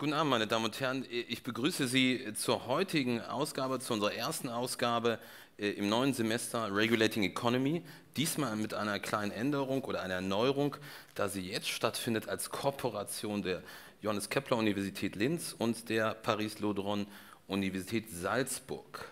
Guten Abend, meine Damen und Herren. Ich begrüße Sie zur heutigen Ausgabe, zu unserer ersten Ausgabe äh, im neuen Semester Regulating Economy. Diesmal mit einer kleinen Änderung oder einer Erneuerung, da sie jetzt stattfindet als Kooperation der Johannes Kepler Universität Linz und der Paris-Laudron Universität Salzburg.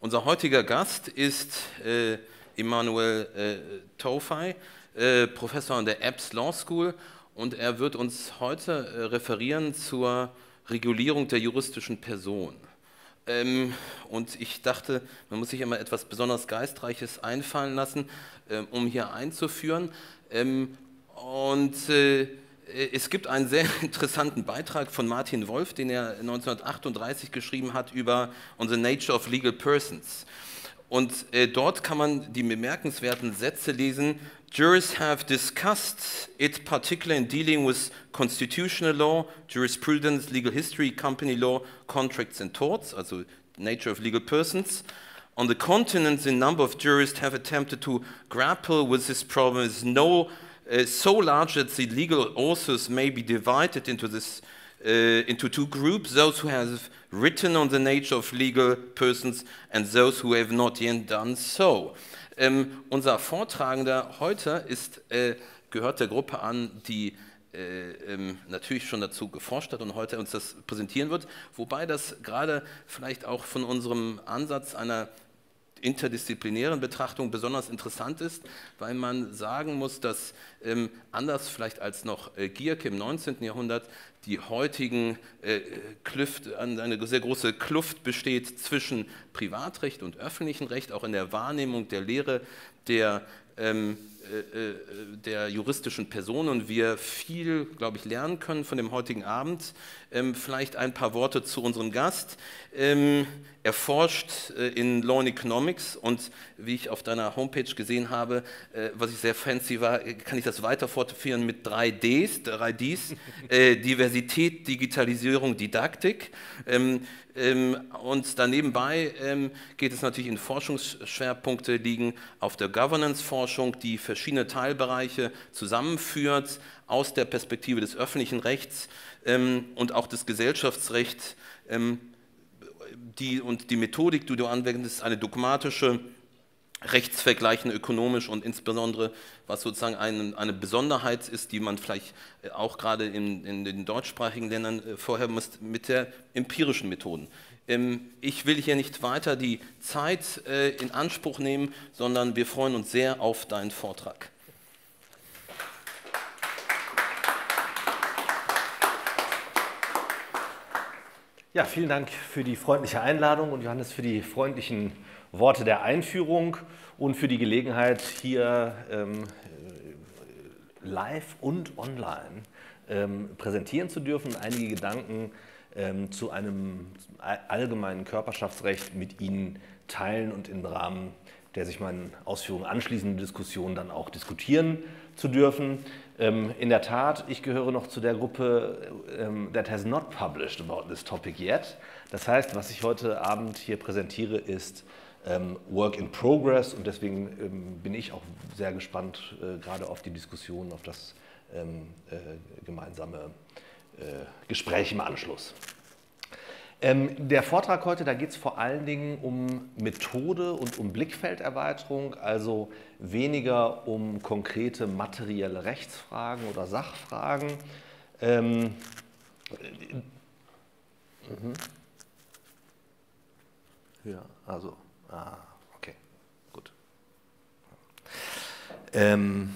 Unser heutiger Gast ist äh, Emmanuel äh, Tofai, äh, Professor an der Epps Law School und er wird uns heute äh, referieren zur Regulierung der juristischen Person. Ähm, und ich dachte, man muss sich immer etwas besonders Geistreiches einfallen lassen, äh, um hier einzuführen. Ähm, und äh, es gibt einen sehr interessanten Beitrag von Martin Wolf, den er 1938 geschrieben hat über On the Nature of Legal Persons. Und äh, dort kann man die bemerkenswerten Sätze lesen, Jurists have discussed it particularly in dealing with constitutional law, jurisprudence, legal history, company law, contracts and torts, also nature of legal persons. On the continent, a number of jurists have attempted to grapple with this problem. It's no, uh, so large that the legal authors may be divided into, this, into two groups, those who have written on the nature of legal persons and those who have not yet done so. Ähm, unser Vortragender heute ist, äh, gehört der Gruppe an, die äh, ähm, natürlich schon dazu geforscht hat und heute uns das präsentieren wird, wobei das gerade vielleicht auch von unserem Ansatz einer interdisziplinären Betrachtung besonders interessant ist, weil man sagen muss, dass ähm, anders vielleicht als noch äh, Gierke im 19. Jahrhundert die heutigen äh, Klüft, eine sehr große Kluft besteht zwischen Privatrecht und öffentlichem Recht, auch in der Wahrnehmung der Lehre der ähm, äh, äh, der juristischen Person und wir viel, glaube ich, lernen können von dem heutigen Abend. Ähm, vielleicht ein paar Worte zu unserem Gast. Ähm, er forscht äh, in Law and Economics und wie ich auf deiner Homepage gesehen habe, was ich sehr fancy war, kann ich das weiter fortführen mit drei Ds, drei Ds, Diversität, Digitalisierung, Didaktik. Ähm, und danebenbei geht es natürlich in Forschungsschwerpunkte liegen auf der Governance-Forschung, die verschiedene Teilbereiche zusammenführt aus der Perspektive des öffentlichen Rechts ähm, und auch des Gesellschaftsrechts. Die, und die Methodik, die du anwendest, ist eine dogmatische rechtsvergleichen ökonomisch und insbesondere, was sozusagen eine, eine, Besonderheit ist, die man vielleicht äh, auch gerade in, in den deutschsprachigen Ländern äh, vorher muss, mit der empirischen Methoden. Ähm, ich will hier nicht weiter die Zeit äh, in Anspruch nehmen, sondern wir freuen uns sehr auf deinen Vortrag. Ja, vielen Dank für die freundliche Einladung und Johannes für die freundlichen Worte der Einführung und für die Gelegenheit, hier ähm, live und online ähm, präsentieren zu dürfen, einige Gedanken ähm, zu einem allgemeinen Körperschaftsrecht mit Ihnen teilen und im Rahmen der sich meinen Ausführungen anschließenden Diskussion dann auch diskutieren zu dürfen. Ähm, in der Tat, ich gehöre noch zu der Gruppe ähm, that has not published about this topic yet. Das heißt, was ich heute Abend hier präsentiere, ist ähm, Work in Progress und deswegen ähm, bin ich auch sehr gespannt äh, gerade auf die Diskussion, auf das ähm, äh, gemeinsame Gespräch im Anschluss. Ähm, der Vortrag heute, da geht es vor allen Dingen um Methode und um Blickfelderweiterung, also weniger um konkrete materielle Rechtsfragen oder Sachfragen. Ähm, mhm. Ja, also Ah, okay, gut. Ähm,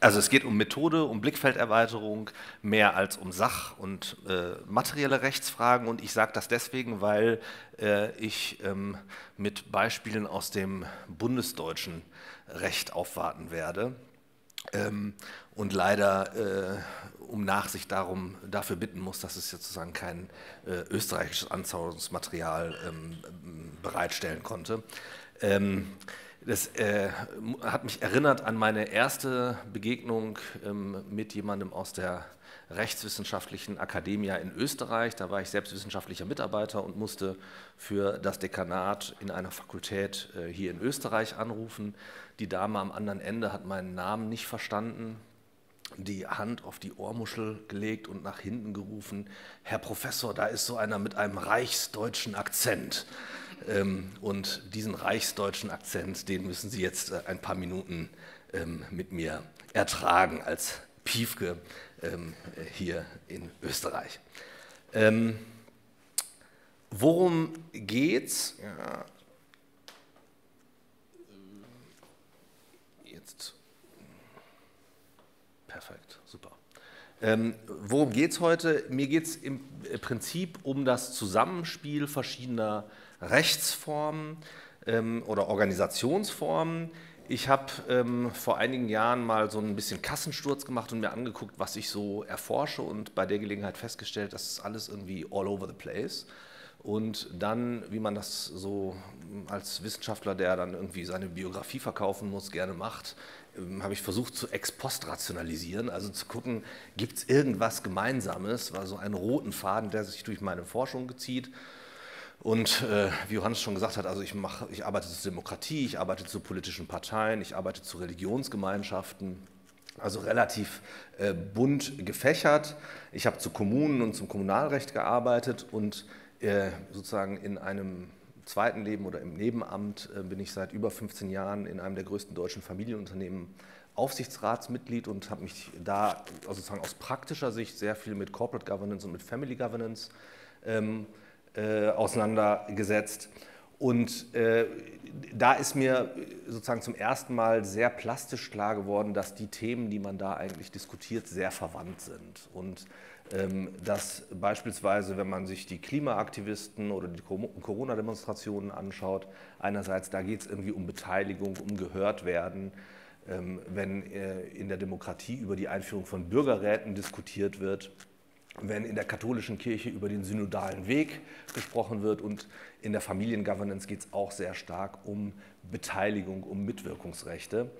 also es geht um Methode, um Blickfelderweiterung, mehr als um Sach- und äh, materielle Rechtsfragen. Und ich sage das deswegen, weil äh, ich ähm, mit Beispielen aus dem bundesdeutschen Recht aufwarten werde. Ähm, und leider äh, um Nachsicht darum, dafür bitten muss, dass es sozusagen kein äh, österreichisches Anzahlungsmaterial ähm, bereitstellen konnte. Das äh, hat mich erinnert an meine erste Begegnung ähm, mit jemandem aus der Rechtswissenschaftlichen Akademie in Österreich. Da war ich selbst wissenschaftlicher Mitarbeiter und musste für das Dekanat in einer Fakultät äh, hier in Österreich anrufen. Die Dame am anderen Ende hat meinen Namen nicht verstanden, die Hand auf die Ohrmuschel gelegt und nach hinten gerufen, Herr Professor, da ist so einer mit einem reichsdeutschen Akzent. Ähm, und diesen reichsdeutschen Akzent, den müssen Sie jetzt äh, ein paar Minuten ähm, mit mir ertragen als Piefke ähm, hier in Österreich. worum geht's? Ja. Jetzt. Perfekt, super. Ähm, worum geht es heute? Mir geht es im Prinzip um das Zusammenspiel verschiedener Rechtsformen ähm, oder Organisationsformen. Ich habe ähm, vor einigen Jahren mal so ein bisschen Kassensturz gemacht und mir angeguckt, was ich so erforsche und bei der Gelegenheit festgestellt, das ist alles irgendwie all over the place. Und dann, wie man das so als Wissenschaftler, der dann irgendwie seine Biografie verkaufen muss, gerne macht, ähm, habe ich versucht zu ex post rationalisieren, also zu gucken, gibt es irgendwas Gemeinsames, war so einen roten Faden, der sich durch meine Forschung gezieht. Und äh, wie Johannes schon gesagt hat, also ich, mach, ich arbeite zur Demokratie, ich arbeite zu politischen Parteien, ich arbeite zu Religionsgemeinschaften, also relativ äh, bunt gefächert. Ich habe zu Kommunen und zum Kommunalrecht gearbeitet und äh, sozusagen in einem zweiten Leben oder im Nebenamt äh, bin ich seit über 15 Jahren in einem der größten deutschen Familienunternehmen Aufsichtsratsmitglied und habe mich da sozusagen aus praktischer Sicht sehr viel mit Corporate Governance und mit Family Governance ähm, äh, auseinandergesetzt. Und äh, da ist mir sozusagen zum ersten Mal sehr plastisch klar geworden, dass die Themen, die man da eigentlich diskutiert, sehr verwandt sind. Und ähm, dass beispielsweise, wenn man sich die Klimaaktivisten oder die Corona-Demonstrationen anschaut, einerseits da geht es irgendwie um Beteiligung, um Gehörtwerden, ähm, wenn äh, in der Demokratie über die Einführung von Bürgerräten diskutiert wird, wenn in der katholischen Kirche über den synodalen Weg gesprochen wird und in der Familiengovernance geht es auch sehr stark um Beteiligung, um Mitwirkungsrechte.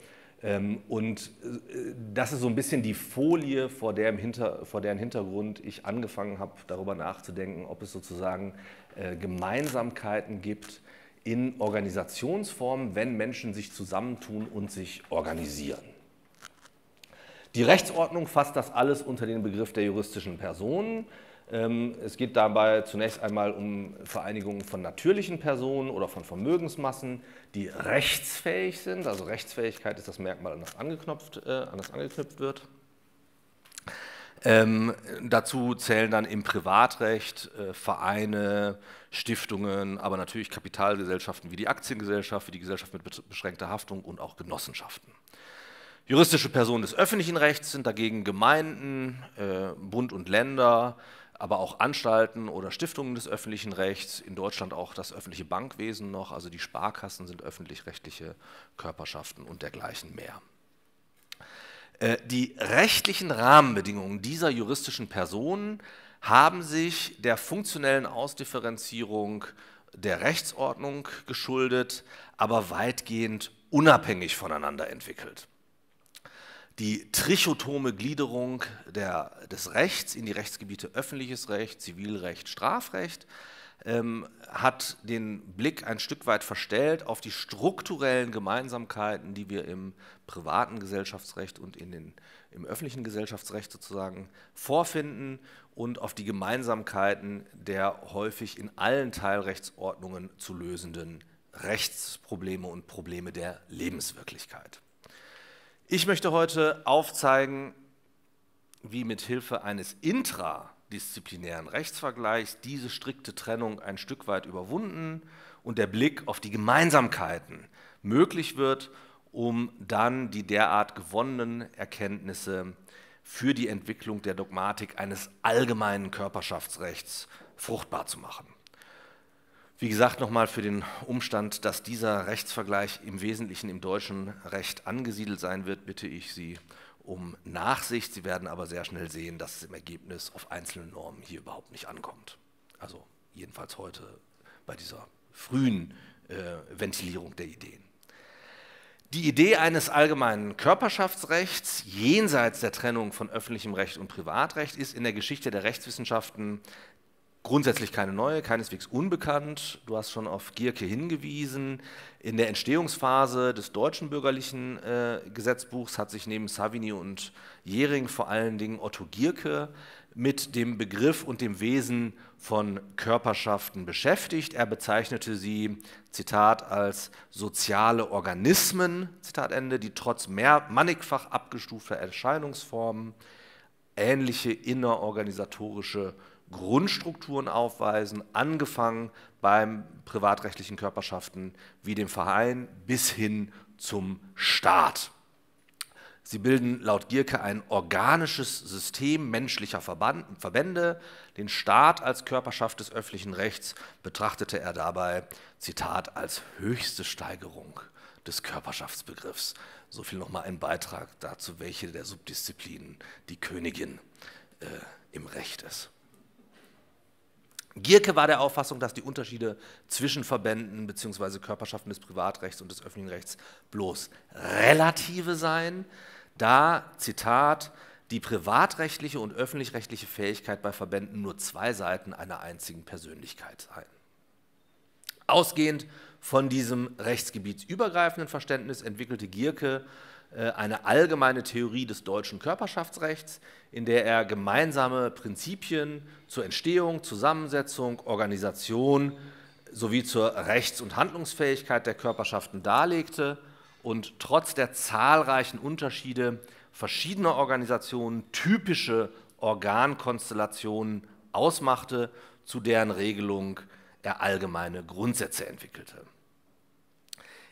Ähm, und äh, das ist so ein bisschen die Folie, vor, der Hinter, vor deren Hintergrund ich angefangen habe, darüber nachzudenken, ob es sozusagen äh, Gemeinsamkeiten gibt in Organisationsformen, wenn Menschen sich zusammentun und sich organisieren. Die Rechtsordnung fasst das alles unter den Begriff der juristischen Personen. Ähm, es geht dabei zunächst einmal um Vereinigungen von natürlichen Personen oder von Vermögensmassen, die rechtsfähig sind. Also Rechtsfähigkeit ist das Merkmal, an das, angeknüpft, äh, an das angeknüpft wird. Ähm, dazu zählen dann im Privatrecht äh, Vereine, Stiftungen, aber natürlich Kapitalgesellschaften wie die Aktiengesellschaft, wie die Gesellschaft mit beschränkter Haftung und auch Genossenschaften. Juristische Personen des öffentlichen Rechts sind dagegen Gemeinden, äh, Bund und Länder, aber auch Anstalten oder Stiftungen des öffentlichen Rechts, in Deutschland auch das öffentliche Bankwesen noch, also die Sparkassen sind öffentlich-rechtliche Körperschaften und dergleichen mehr. Äh, die rechtlichen Rahmenbedingungen dieser juristischen Personen haben sich der funktionellen Ausdifferenzierung der Rechtsordnung geschuldet, aber weitgehend unabhängig voneinander entwickelt die trichotome Gliederung der, des Rechts in die Rechtsgebiete öffentliches Recht, Zivilrecht, Strafrecht ähm, hat den Blick ein Stück weit verstellt auf die strukturellen Gemeinsamkeiten, die wir im privaten Gesellschaftsrecht und in den, im öffentlichen Gesellschaftsrecht sozusagen vorfinden und auf die Gemeinsamkeiten der häufig in allen Teilrechtsordnungen zu lösenden Rechtsprobleme und Probleme der Lebenswirklichkeit. Ich möchte heute aufzeigen, wie mit Hilfe eines intradisziplinären Rechtsvergleichs diese strikte Trennung ein Stück weit überwunden und der Blick auf die Gemeinsamkeiten möglich wird, um dann die derart gewonnenen Erkenntnisse für die Entwicklung der Dogmatik eines allgemeinen Körperschaftsrechts fruchtbar zu machen. Wie gesagt, nochmal für den Umstand, dass dieser Rechtsvergleich im Wesentlichen im deutschen Recht angesiedelt sein wird, bitte ich Sie um Nachsicht. Sie werden aber sehr schnell sehen, dass es im Ergebnis auf einzelne Normen hier überhaupt nicht ankommt. Also jedenfalls heute bei dieser frühen äh, Ventilierung der Ideen. Die Idee eines allgemeinen Körperschaftsrechts jenseits der Trennung von öffentlichem Recht und Privatrecht ist in der Geschichte der Rechtswissenschaften grundsätzlich keine neue, keineswegs unbekannt. Du hast schon auf Gierke hingewiesen. In der Entstehungsphase des deutschen bürgerlichen äh, Gesetzbuchs hat sich neben Savigny und Jering vor allen Dingen Otto Gierke mit dem Begriff und dem Wesen von Körperschaften beschäftigt. Er bezeichnete sie, Zitat, als soziale Organismen, Zitat Ende, die trotz mehr mannigfach abgestufter Erscheinungsformen ähnliche innerorganisatorische Grundstrukturen aufweisen, angefangen beim privatrechtlichen Körperschaften wie dem Verein bis hin zum Staat. Sie bilden laut Gierke ein organisches System menschlicher Verbände. Den Staat als Körperschaft des öffentlichen Rechts betrachtete er dabei, Zitat, als höchste Steigerung des Körperschaftsbegriffs. So viel nochmal ein Beitrag dazu, welche der Subdisziplinen die Königin äh, im Recht ist. Gierke war der Auffassung, dass die Unterschiede zwischen Verbänden bzw. Körperschaften des Privatrechts und des öffentlichen Rechts bloß relative seien da, Zitat, die privatrechtliche und öffentlich-rechtliche Fähigkeit bei Verbänden nur zwei Seiten einer einzigen Persönlichkeit seien. Ausgehend von diesem rechtsgebietsübergreifenden Verständnis entwickelte Gierke äh, eine allgemeine Theorie des deutschen Körperschaftsrechts, in der er gemeinsame Prinzipien zur Entstehung, Zusammensetzung, Organisation sowie zur Rechts- und Handlungsfähigkeit der Körperschaften darlegte und trotz der zahlreichen Unterschiede verschiedener Organisationen typische Organkonstellationen ausmachte, zu deren Regelung er allgemeine Grundsätze entwickelte.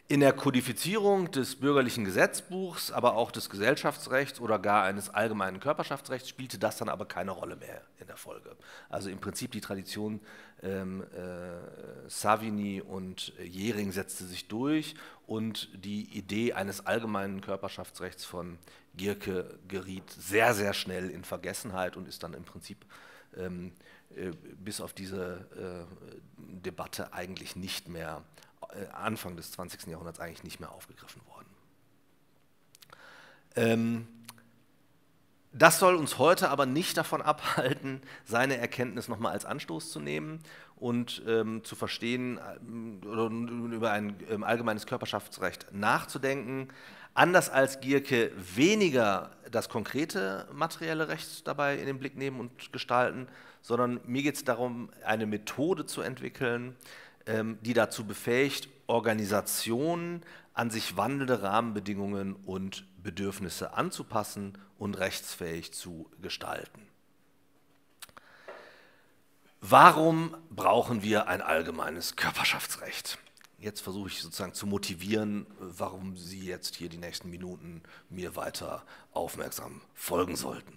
In der Kodifizierung des bürgerlichen Gesetzbuchs, aber auch des Gesellschaftsrechts oder gar eines allgemeinen Körperschaftsrechts spielte das dann aber keine Rolle mehr in der Folge. Also im Prinzip die Tradition ähm, äh, Savigny und Jering setzte sich durch und die Idee eines allgemeinen Körperschaftsrechts von Gierke geriet sehr, sehr schnell in Vergessenheit und ist dann im Prinzip ähm, äh, bis auf diese äh, Debatte eigentlich nicht mehr äh, Anfang des 20. Jahrhunderts eigentlich nicht mehr aufgegriffen worden. Ähm, das soll uns heute aber nicht davon abhalten, seine Erkenntnis nochmal als Anstoß zu nehmen und ähm, zu verstehen äh, oder über ein ähm, allgemeines Körperschaftsrecht nachzudenken. Anders als Gierke weniger das konkrete materielle Recht dabei in den Blick nehmen und gestalten, sondern mir geht es darum, eine Methode zu entwickeln, die dazu befähigt, Organisationen an sich wandelnde Rahmenbedingungen und Bedürfnisse anzupassen und rechtsfähig zu gestalten. Warum brauchen wir ein allgemeines Körperschaftsrecht? Jetzt versuche ich sozusagen zu motivieren, warum Sie jetzt hier die nächsten Minuten mir weiter aufmerksam folgen sollten.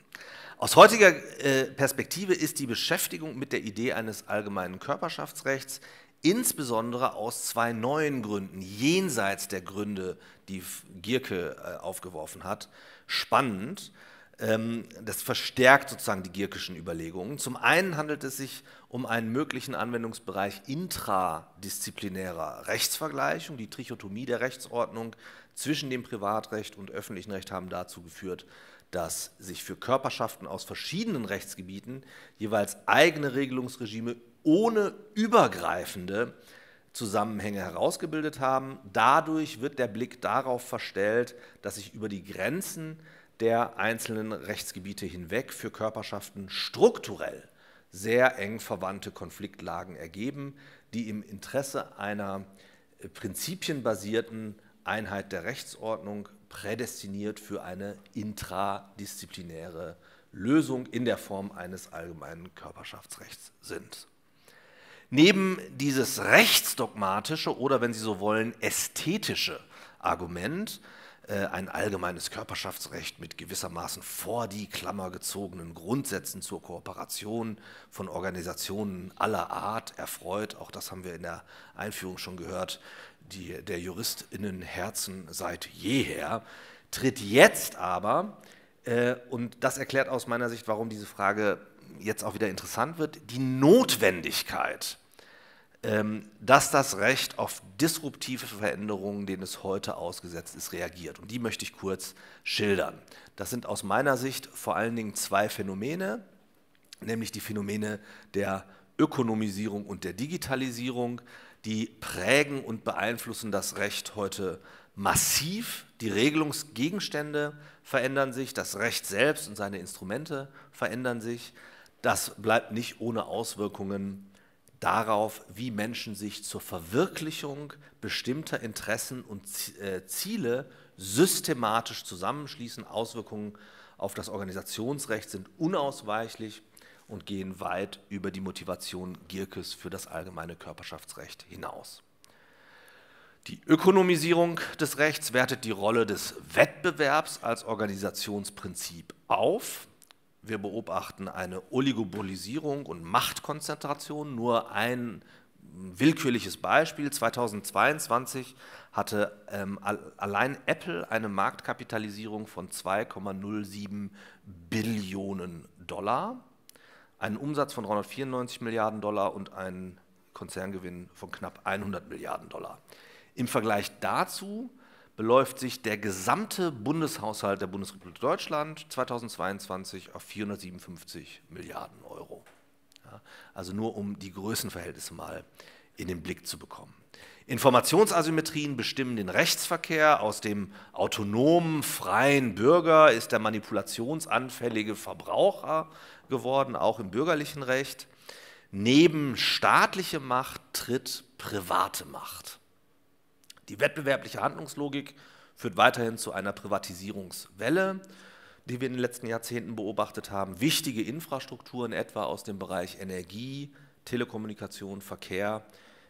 Aus heutiger äh, Perspektive ist die Beschäftigung mit der Idee eines allgemeinen Körperschaftsrechts insbesondere aus zwei neuen Gründen, jenseits der Gründe, die Gierke äh, aufgeworfen hat, spannend. Ähm, das verstärkt sozusagen die Gierkischen Überlegungen. Zum einen handelt es sich um einen möglichen Anwendungsbereich intradisziplinärer Rechtsvergleichung. Die Trichotomie der Rechtsordnung zwischen dem Privatrecht und öffentlichen Recht haben dazu geführt, dass sich für Körperschaften aus verschiedenen Rechtsgebieten jeweils eigene Regelungsregime ohne übergreifende Zusammenhänge herausgebildet haben. Dadurch wird der Blick darauf verstellt, dass sich über die Grenzen der einzelnen Rechtsgebiete hinweg für Körperschaften strukturell sehr eng verwandte Konfliktlagen ergeben, die im Interesse einer prinzipienbasierten Einheit der Rechtsordnung prädestiniert für eine intradisziplinäre Lösung in der Form eines allgemeinen Körperschaftsrechts sind. Neben dieses rechtsdogmatische oder, wenn Sie so wollen, ästhetische Argument, äh, ein allgemeines Körperschaftsrecht mit gewissermaßen vor die Klammer gezogenen Grundsätzen zur Kooperation von Organisationen aller Art erfreut. Auch das haben wir in der Einführung schon gehört, die, der JuristInnenherzen seit jeher, tritt jetzt aber, äh, und das erklärt aus meiner Sicht, warum diese Frage jetzt auch wieder interessant wird, die Notwendigkeit, dass das Recht auf disruptive Veränderungen, denen es heute ausgesetzt ist, reagiert. Und die möchte ich kurz schildern. Das sind aus meiner Sicht vor allen Dingen zwei Phänomene, nämlich die Phänomene der Ökonomisierung und der Digitalisierung, die prägen und beeinflussen das Recht heute massiv. Die Regelungsgegenstände verändern sich, das Recht selbst und seine Instrumente verändern sich. Das bleibt nicht ohne Auswirkungen darauf, wie Menschen sich zur Verwirklichung bestimmter Interessen und äh, Ziele systematisch zusammenschließen. Auswirkungen auf das Organisationsrecht sind unausweichlich und gehen weit über die Motivation Gierkes für das allgemeine Körperschaftsrecht hinaus. Die Ökonomisierung des Rechts wertet die Rolle des Wettbewerbs als Organisationsprinzip auf. Wir beobachten eine Oligopolisierung und Machtkonzentration. Nur ein willkürliches Beispiel. 2022 hatte ähm, allein Apple eine Marktkapitalisierung von 2,07 Billionen Dollar, einen Umsatz von 394 Milliarden Dollar und einen Konzerngewinn von knapp 100 Milliarden Dollar. Im Vergleich dazu beläuft sich der gesamte Bundeshaushalt der Bundesrepublik Deutschland 2022 auf 457 Milliarden Euro. Ja, also nur um die Größenverhältnisse mal in den Blick zu bekommen. Informationsasymmetrien bestimmen den Rechtsverkehr. Aus dem autonomen, freien Bürger ist der manipulationsanfällige Verbraucher geworden, auch im bürgerlichen Recht. Neben staatliche Macht tritt private Macht. Die wettbewerbliche Handlungslogik führt weiterhin zu einer Privatisierungswelle, die wir in den letzten Jahrzehnten beobachtet haben. Wichtige Infrastrukturen, etwa aus dem Bereich Energie, Telekommunikation, Verkehr,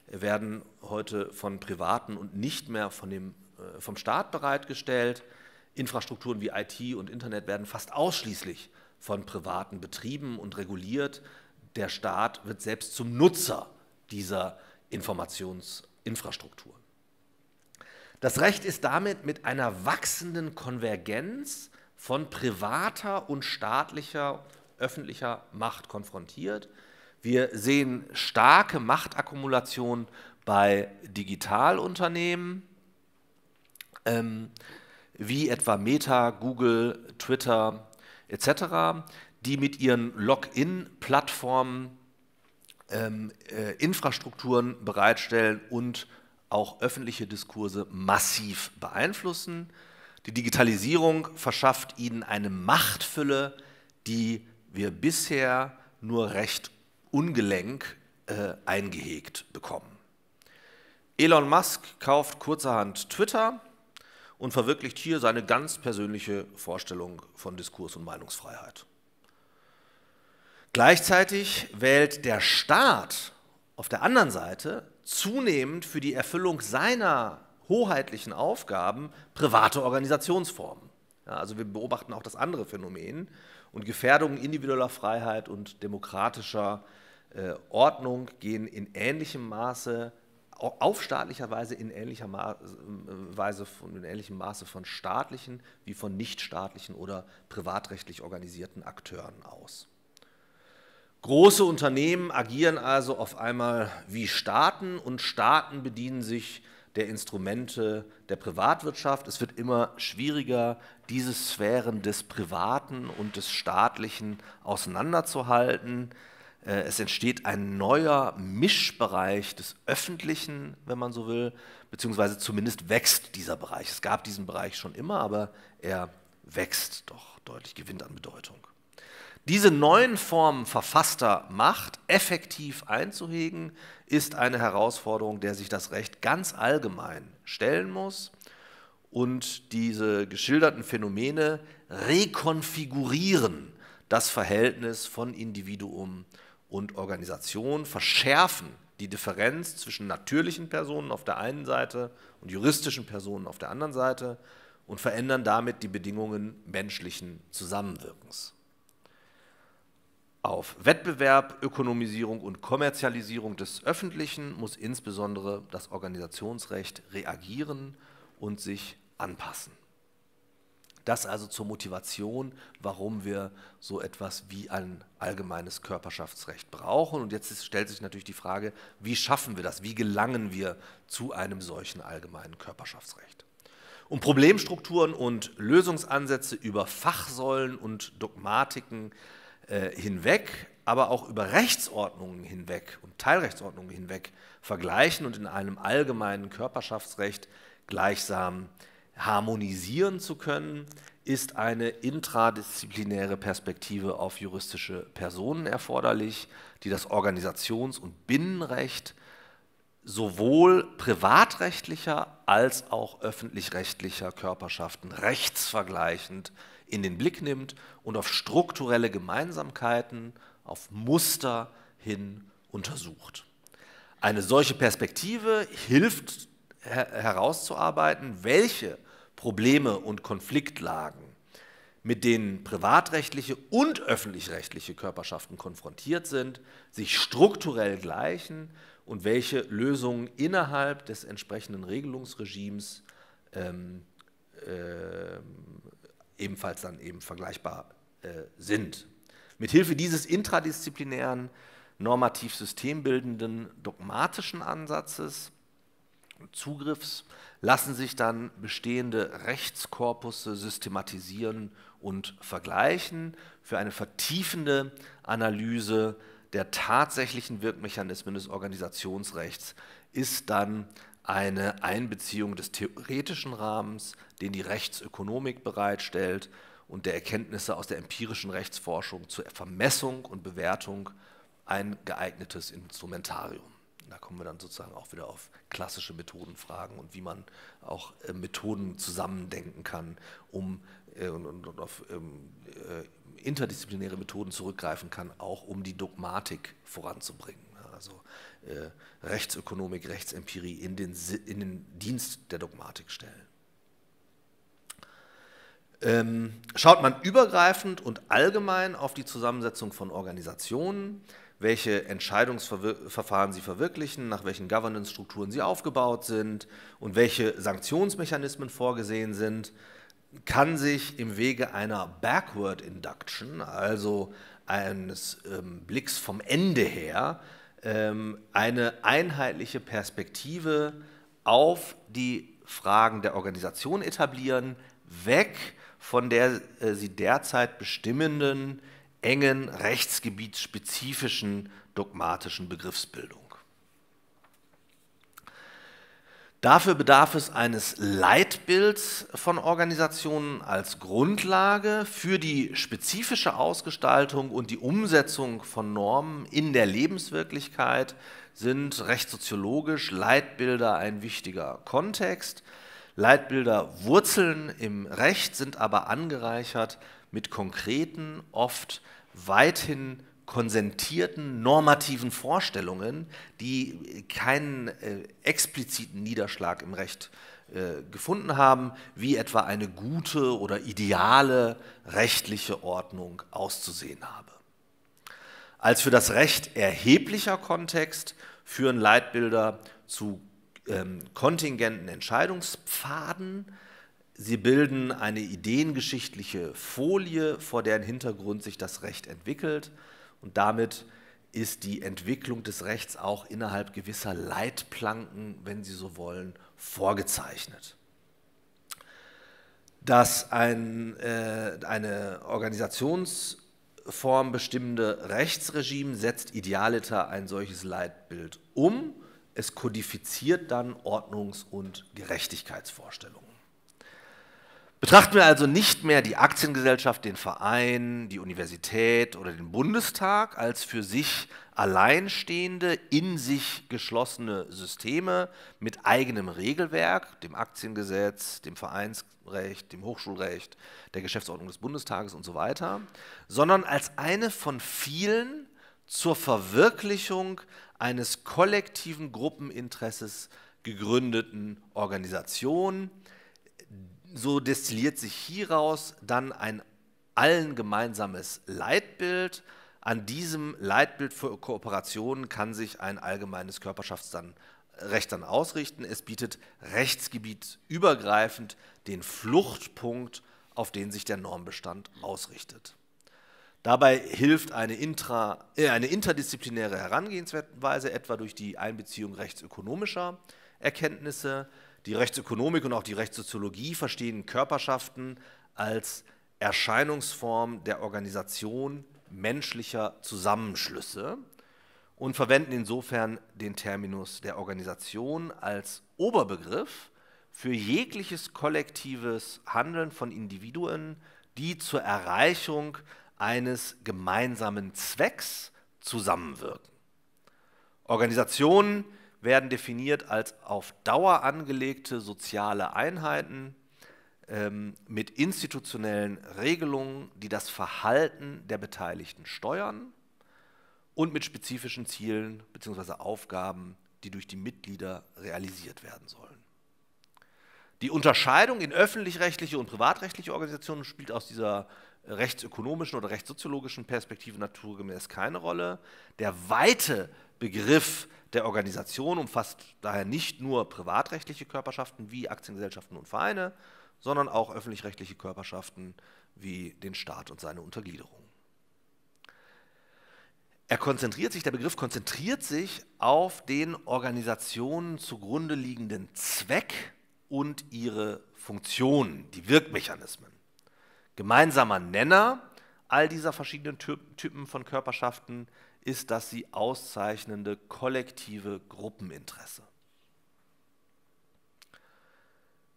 werden heute von Privaten und nicht mehr von dem, äh, vom Staat bereitgestellt. Infrastrukturen wie IT und Internet werden fast ausschließlich von Privaten betrieben und reguliert. Der Staat wird selbst zum Nutzer dieser Informationsinfrastruktur. Das Recht ist damit mit einer wachsenden Konvergenz von privater und staatlicher, öffentlicher Macht konfrontiert. Wir sehen starke Machtakkumulation bei Digitalunternehmen, ähm, wie etwa Meta, Google, Twitter etc., die mit ihren Login-Plattformen ähm, äh, Infrastrukturen bereitstellen und auch öffentliche Diskurse massiv beeinflussen. Die Digitalisierung verschafft ihnen eine Machtfülle, die wir bisher nur recht ungelenk äh, eingehegt bekommen. Elon Musk kauft kurzerhand Twitter und verwirklicht hier seine ganz persönliche Vorstellung von Diskurs- und Meinungsfreiheit. Gleichzeitig wählt der Staat auf der anderen Seite zunehmend für die Erfüllung seiner hoheitlichen Aufgaben private Organisationsformen. Ja, also wir beobachten auch das andere Phänomen und Gefährdungen individueller Freiheit und demokratischer äh, Ordnung gehen in ähnlichem Maße, auf staatlicher Weise in, ähnlicher Ma äh, Weise von, in ähnlichem Maße von staatlichen wie von nichtstaatlichen oder privatrechtlich organisierten Akteuren aus. Große Unternehmen agieren also auf einmal wie Staaten und Staaten bedienen sich der Instrumente der Privatwirtschaft. Es wird immer schwieriger, diese Sphären des Privaten und des Staatlichen auseinanderzuhalten. Äh, es entsteht ein neuer Mischbereich des Öffentlichen, wenn man so will, beziehungsweise zumindest wächst dieser Bereich. Es gab diesen Bereich schon immer, aber er wächst doch deutlich, gewinnt an Bedeutung. Diese neuen Formen verfasster Macht effektiv einzuhegen, ist eine Herausforderung, der sich das Recht ganz allgemein stellen muss und diese geschilderten Phänomene rekonfigurieren das Verhältnis von Individuum und Organisation, verschärfen die Differenz zwischen natürlichen Personen auf der einen Seite und juristischen Personen auf der anderen Seite und verändern damit die Bedingungen menschlichen Zusammenwirkens. Auf Wettbewerb, Ökonomisierung und Kommerzialisierung des Öffentlichen muss insbesondere das Organisationsrecht reagieren und sich anpassen. Das also zur Motivation, warum wir so etwas wie ein allgemeines Körperschaftsrecht brauchen. Und jetzt stellt sich natürlich die Frage, wie schaffen wir das? Wie gelangen wir zu einem solchen allgemeinen Körperschaftsrecht? Um Problemstrukturen und Lösungsansätze über Fachsäulen und Dogmatiken äh, hinweg, aber auch über Rechtsordnungen hinweg und Teilrechtsordnungen hinweg vergleichen und in einem allgemeinen Körperschaftsrecht gleichsam harmonisieren zu können, ist eine intradisziplinäre Perspektive auf juristische Personen erforderlich, die das Organisations- und Binnenrecht sowohl privatrechtlicher als auch öffentlich-rechtlicher Körperschaften rechtsvergleichend in den Blick nimmt und auf strukturelle Gemeinsamkeiten, auf Muster hin untersucht. Eine solche Perspektive hilft herauszuarbeiten, welche Probleme und Konfliktlagen, mit denen privatrechtliche und öffentlich-rechtliche Körperschaften konfrontiert sind, sich strukturell gleichen und welche Lösungen innerhalb des entsprechenden Regelungsregimes ähm, äh, ebenfalls dann eben vergleichbar äh, sind. Mithilfe dieses intradisziplinären, normativ systembildenden, dogmatischen Ansatzes Zugriffs lassen sich dann bestehende Rechtskorpusse systematisieren und vergleichen für eine vertiefende Analyse der tatsächlichen Wirkmechanismen des Organisationsrechts ist dann eine Einbeziehung des theoretischen Rahmens, den die Rechtsökonomik bereitstellt und der Erkenntnisse aus der empirischen Rechtsforschung zur Vermessung und Bewertung ein geeignetes Instrumentarium. Da kommen wir dann sozusagen auch wieder auf klassische Methodenfragen und wie man auch äh, Methoden zusammendenken kann, um äh, und, und, auf ähm, äh, interdisziplinäre Methoden zurückgreifen kann, auch um die Dogmatik voranzubringen. Also äh, Rechtsökonomik, Rechtsempirie in den, in den Dienst der Dogmatik stellen. Ähm, schaut man übergreifend und allgemein auf die Zusammensetzung von Organisationen, welche Entscheidungsverfahren sie verwirklichen, nach welchen Governance-Strukturen sie aufgebaut sind und welche Sanktionsmechanismen vorgesehen sind, kann sich im Wege einer Backward Induction, also eines ähm, Blicks vom Ende her, eine einheitliche Perspektive auf die Fragen der Organisation etablieren, weg von der äh, sie derzeit bestimmenden engen rechtsgebietsspezifischen dogmatischen Begriffsbildung. Dafür bedarf es eines Leitbilds von Organisationen als Grundlage für die spezifische Ausgestaltung und die Umsetzung von Normen in der Lebenswirklichkeit sind rechtssoziologisch Leitbilder ein wichtiger Kontext. Leitbilder wurzeln im Recht, sind aber angereichert mit konkreten, oft weithin konsentierten normativen Vorstellungen, die keinen äh, expliziten Niederschlag im Recht äh, gefunden haben, wie etwa eine gute oder ideale rechtliche Ordnung auszusehen habe. Als für das Recht erheblicher Kontext führen Leitbilder zu ähm, kontingenten Entscheidungspfaden, Sie bilden eine ideengeschichtliche Folie, vor deren Hintergrund sich das Recht entwickelt und damit ist die Entwicklung des Rechts auch innerhalb gewisser Leitplanken, wenn Sie so wollen, vorgezeichnet. Dass ein, äh, eine Organisationsform bestimmende Rechtsregime setzt idealiter ein solches Leitbild um. Es kodifiziert dann Ordnungs- und Gerechtigkeitsvorstellungen. Betrachten wir also nicht mehr die Aktiengesellschaft, den Verein, die Universität oder den Bundestag als für sich alleinstehende, in sich geschlossene Systeme mit eigenem Regelwerk, dem Aktiengesetz, dem Vereinsrecht, dem Hochschulrecht, der Geschäftsordnung des Bundestages und so weiter, sondern als eine von vielen zur Verwirklichung eines kollektiven Gruppeninteresses gegründeten Organisation, so destilliert sich hieraus dann ein allen gemeinsames Leitbild. An diesem Leitbild für Kooperationen kann sich ein allgemeines Körperschaftsrecht dann ausrichten. Es bietet rechtsgebietsübergreifend den Fluchtpunkt, auf den sich der Normbestand ausrichtet. Dabei hilft eine, intra, äh, eine interdisziplinäre Herangehensweise etwa durch die Einbeziehung rechtsökonomischer Erkenntnisse, die Rechtsökonomik und auch die Rechtssoziologie verstehen Körperschaften als Erscheinungsform der Organisation menschlicher Zusammenschlüsse und verwenden insofern den Terminus der Organisation als Oberbegriff für jegliches kollektives Handeln von Individuen, die zur Erreichung eines gemeinsamen Zwecks zusammenwirken. Organisationen werden definiert als auf Dauer angelegte soziale Einheiten ähm, mit institutionellen Regelungen, die das Verhalten der Beteiligten steuern und mit spezifischen Zielen bzw. Aufgaben, die durch die Mitglieder realisiert werden sollen. Die Unterscheidung in öffentlich-rechtliche und privatrechtliche Organisationen spielt aus dieser rechtsökonomischen oder rechtssoziologischen Perspektive naturgemäß keine Rolle. Der weite Begriff der Organisation umfasst daher nicht nur privatrechtliche Körperschaften wie Aktiengesellschaften und Vereine, sondern auch öffentlich-rechtliche Körperschaften wie den Staat und seine Untergliederung. Er konzentriert sich, der Begriff konzentriert sich auf den Organisationen zugrunde liegenden Zweck und ihre Funktionen, die Wirkmechanismen. Gemeinsamer Nenner all dieser verschiedenen Typen von Körperschaften ist das sie auszeichnende kollektive Gruppeninteresse.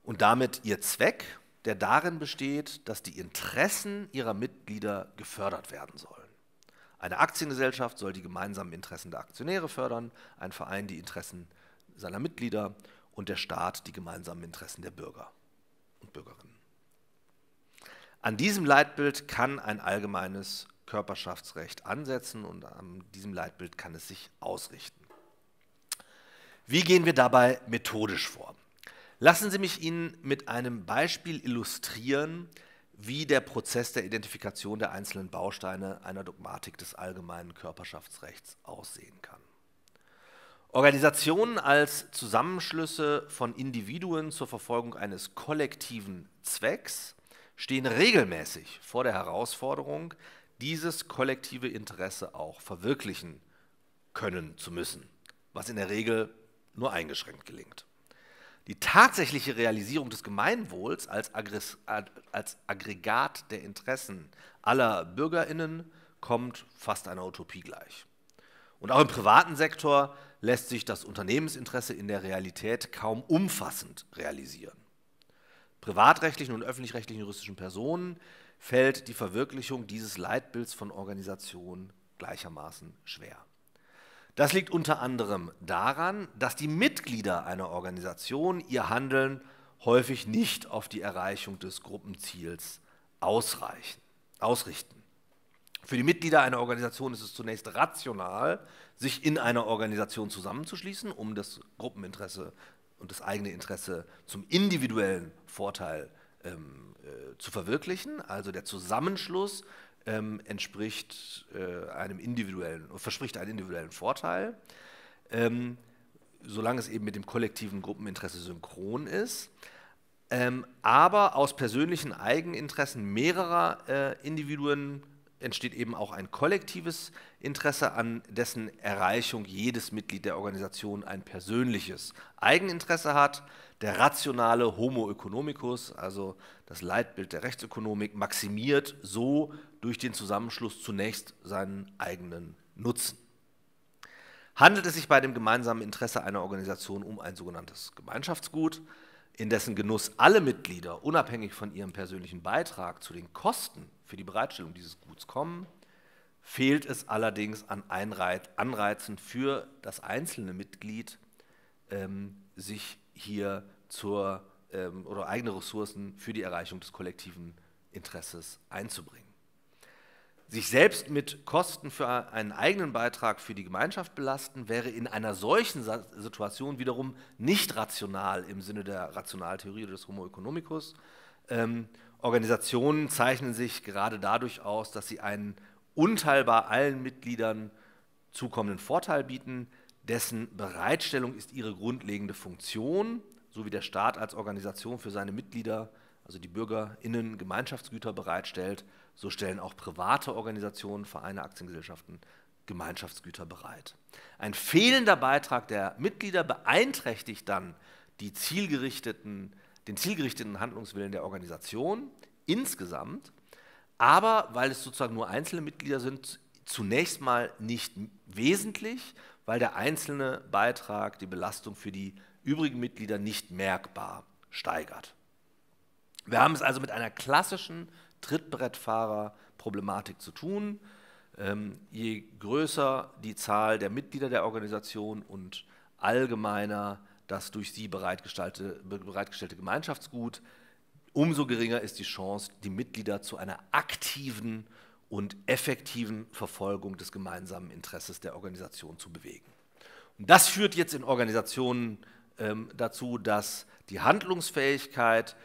Und damit ihr Zweck, der darin besteht, dass die Interessen ihrer Mitglieder gefördert werden sollen. Eine Aktiengesellschaft soll die gemeinsamen Interessen der Aktionäre fördern, ein Verein die Interessen seiner Mitglieder und der Staat die gemeinsamen Interessen der Bürger und Bürgerinnen. An diesem Leitbild kann ein allgemeines Körperschaftsrecht ansetzen und an diesem Leitbild kann es sich ausrichten. Wie gehen wir dabei methodisch vor? Lassen Sie mich Ihnen mit einem Beispiel illustrieren, wie der Prozess der Identifikation der einzelnen Bausteine einer Dogmatik des allgemeinen Körperschaftsrechts aussehen kann. Organisationen als Zusammenschlüsse von Individuen zur Verfolgung eines kollektiven Zwecks stehen regelmäßig vor der Herausforderung, dieses kollektive Interesse auch verwirklichen können zu müssen, was in der Regel nur eingeschränkt gelingt. Die tatsächliche Realisierung des Gemeinwohls als, als Aggregat der Interessen aller Bürgerinnen kommt fast einer Utopie gleich. Und auch im privaten Sektor lässt sich das Unternehmensinteresse in der Realität kaum umfassend realisieren. Privatrechtlichen und öffentlich-rechtlichen juristischen Personen fällt die Verwirklichung dieses Leitbilds von Organisationen gleichermaßen schwer. Das liegt unter anderem daran, dass die Mitglieder einer Organisation ihr Handeln häufig nicht auf die Erreichung des Gruppenziels ausreichen, ausrichten. Für die Mitglieder einer Organisation ist es zunächst rational, sich in einer Organisation zusammenzuschließen, um das Gruppeninteresse und das eigene Interesse zum individuellen Vorteil ähm, äh, zu verwirklichen. Also der Zusammenschluss ähm, entspricht äh, einem individuellen, verspricht einen individuellen Vorteil, ähm, solange es eben mit dem kollektiven Gruppeninteresse synchron ist. Ähm, aber aus persönlichen Eigeninteressen mehrerer äh, Individuen entsteht eben auch ein kollektives Interesse, an dessen Erreichung jedes Mitglied der Organisation ein persönliches Eigeninteresse hat. Der rationale Homo economicus, also das Leitbild der Rechtsökonomik, maximiert so durch den Zusammenschluss zunächst seinen eigenen Nutzen. Handelt es sich bei dem gemeinsamen Interesse einer Organisation um ein sogenanntes Gemeinschaftsgut, in dessen Genuss alle Mitglieder unabhängig von ihrem persönlichen Beitrag zu den Kosten für die Bereitstellung dieses Guts kommen, fehlt es allerdings an Anreizen für das einzelne Mitglied, ähm, sich hier zur ähm, oder eigene Ressourcen für die Erreichung des kollektiven Interesses einzubringen. Sich selbst mit Kosten für einen eigenen Beitrag für die Gemeinschaft belasten, wäre in einer solchen Situation wiederum nicht rational im Sinne der Rationaltheorie des Homo economicus. Ähm, Organisationen zeichnen sich gerade dadurch aus, dass sie einen unteilbar allen Mitgliedern zukommenden Vorteil bieten, dessen Bereitstellung ist ihre grundlegende Funktion, so wie der Staat als Organisation für seine Mitglieder, also die BürgerInnen, Gemeinschaftsgüter bereitstellt so stellen auch private Organisationen, Vereine, Aktiengesellschaften Gemeinschaftsgüter bereit. Ein fehlender Beitrag der Mitglieder beeinträchtigt dann die zielgerichteten, den zielgerichteten Handlungswillen der Organisation insgesamt, aber weil es sozusagen nur einzelne Mitglieder sind, zunächst mal nicht wesentlich, weil der einzelne Beitrag die Belastung für die übrigen Mitglieder nicht merkbar steigert. Wir haben es also mit einer klassischen Trittbrettfahrer-Problematik zu tun. Ähm, je größer die Zahl der Mitglieder der Organisation und allgemeiner das durch sie bereitgestellte, bereitgestellte Gemeinschaftsgut, umso geringer ist die Chance, die Mitglieder zu einer aktiven und effektiven Verfolgung des gemeinsamen Interesses der Organisation zu bewegen. Und das führt jetzt in Organisationen ähm, dazu, dass die Handlungsfähigkeit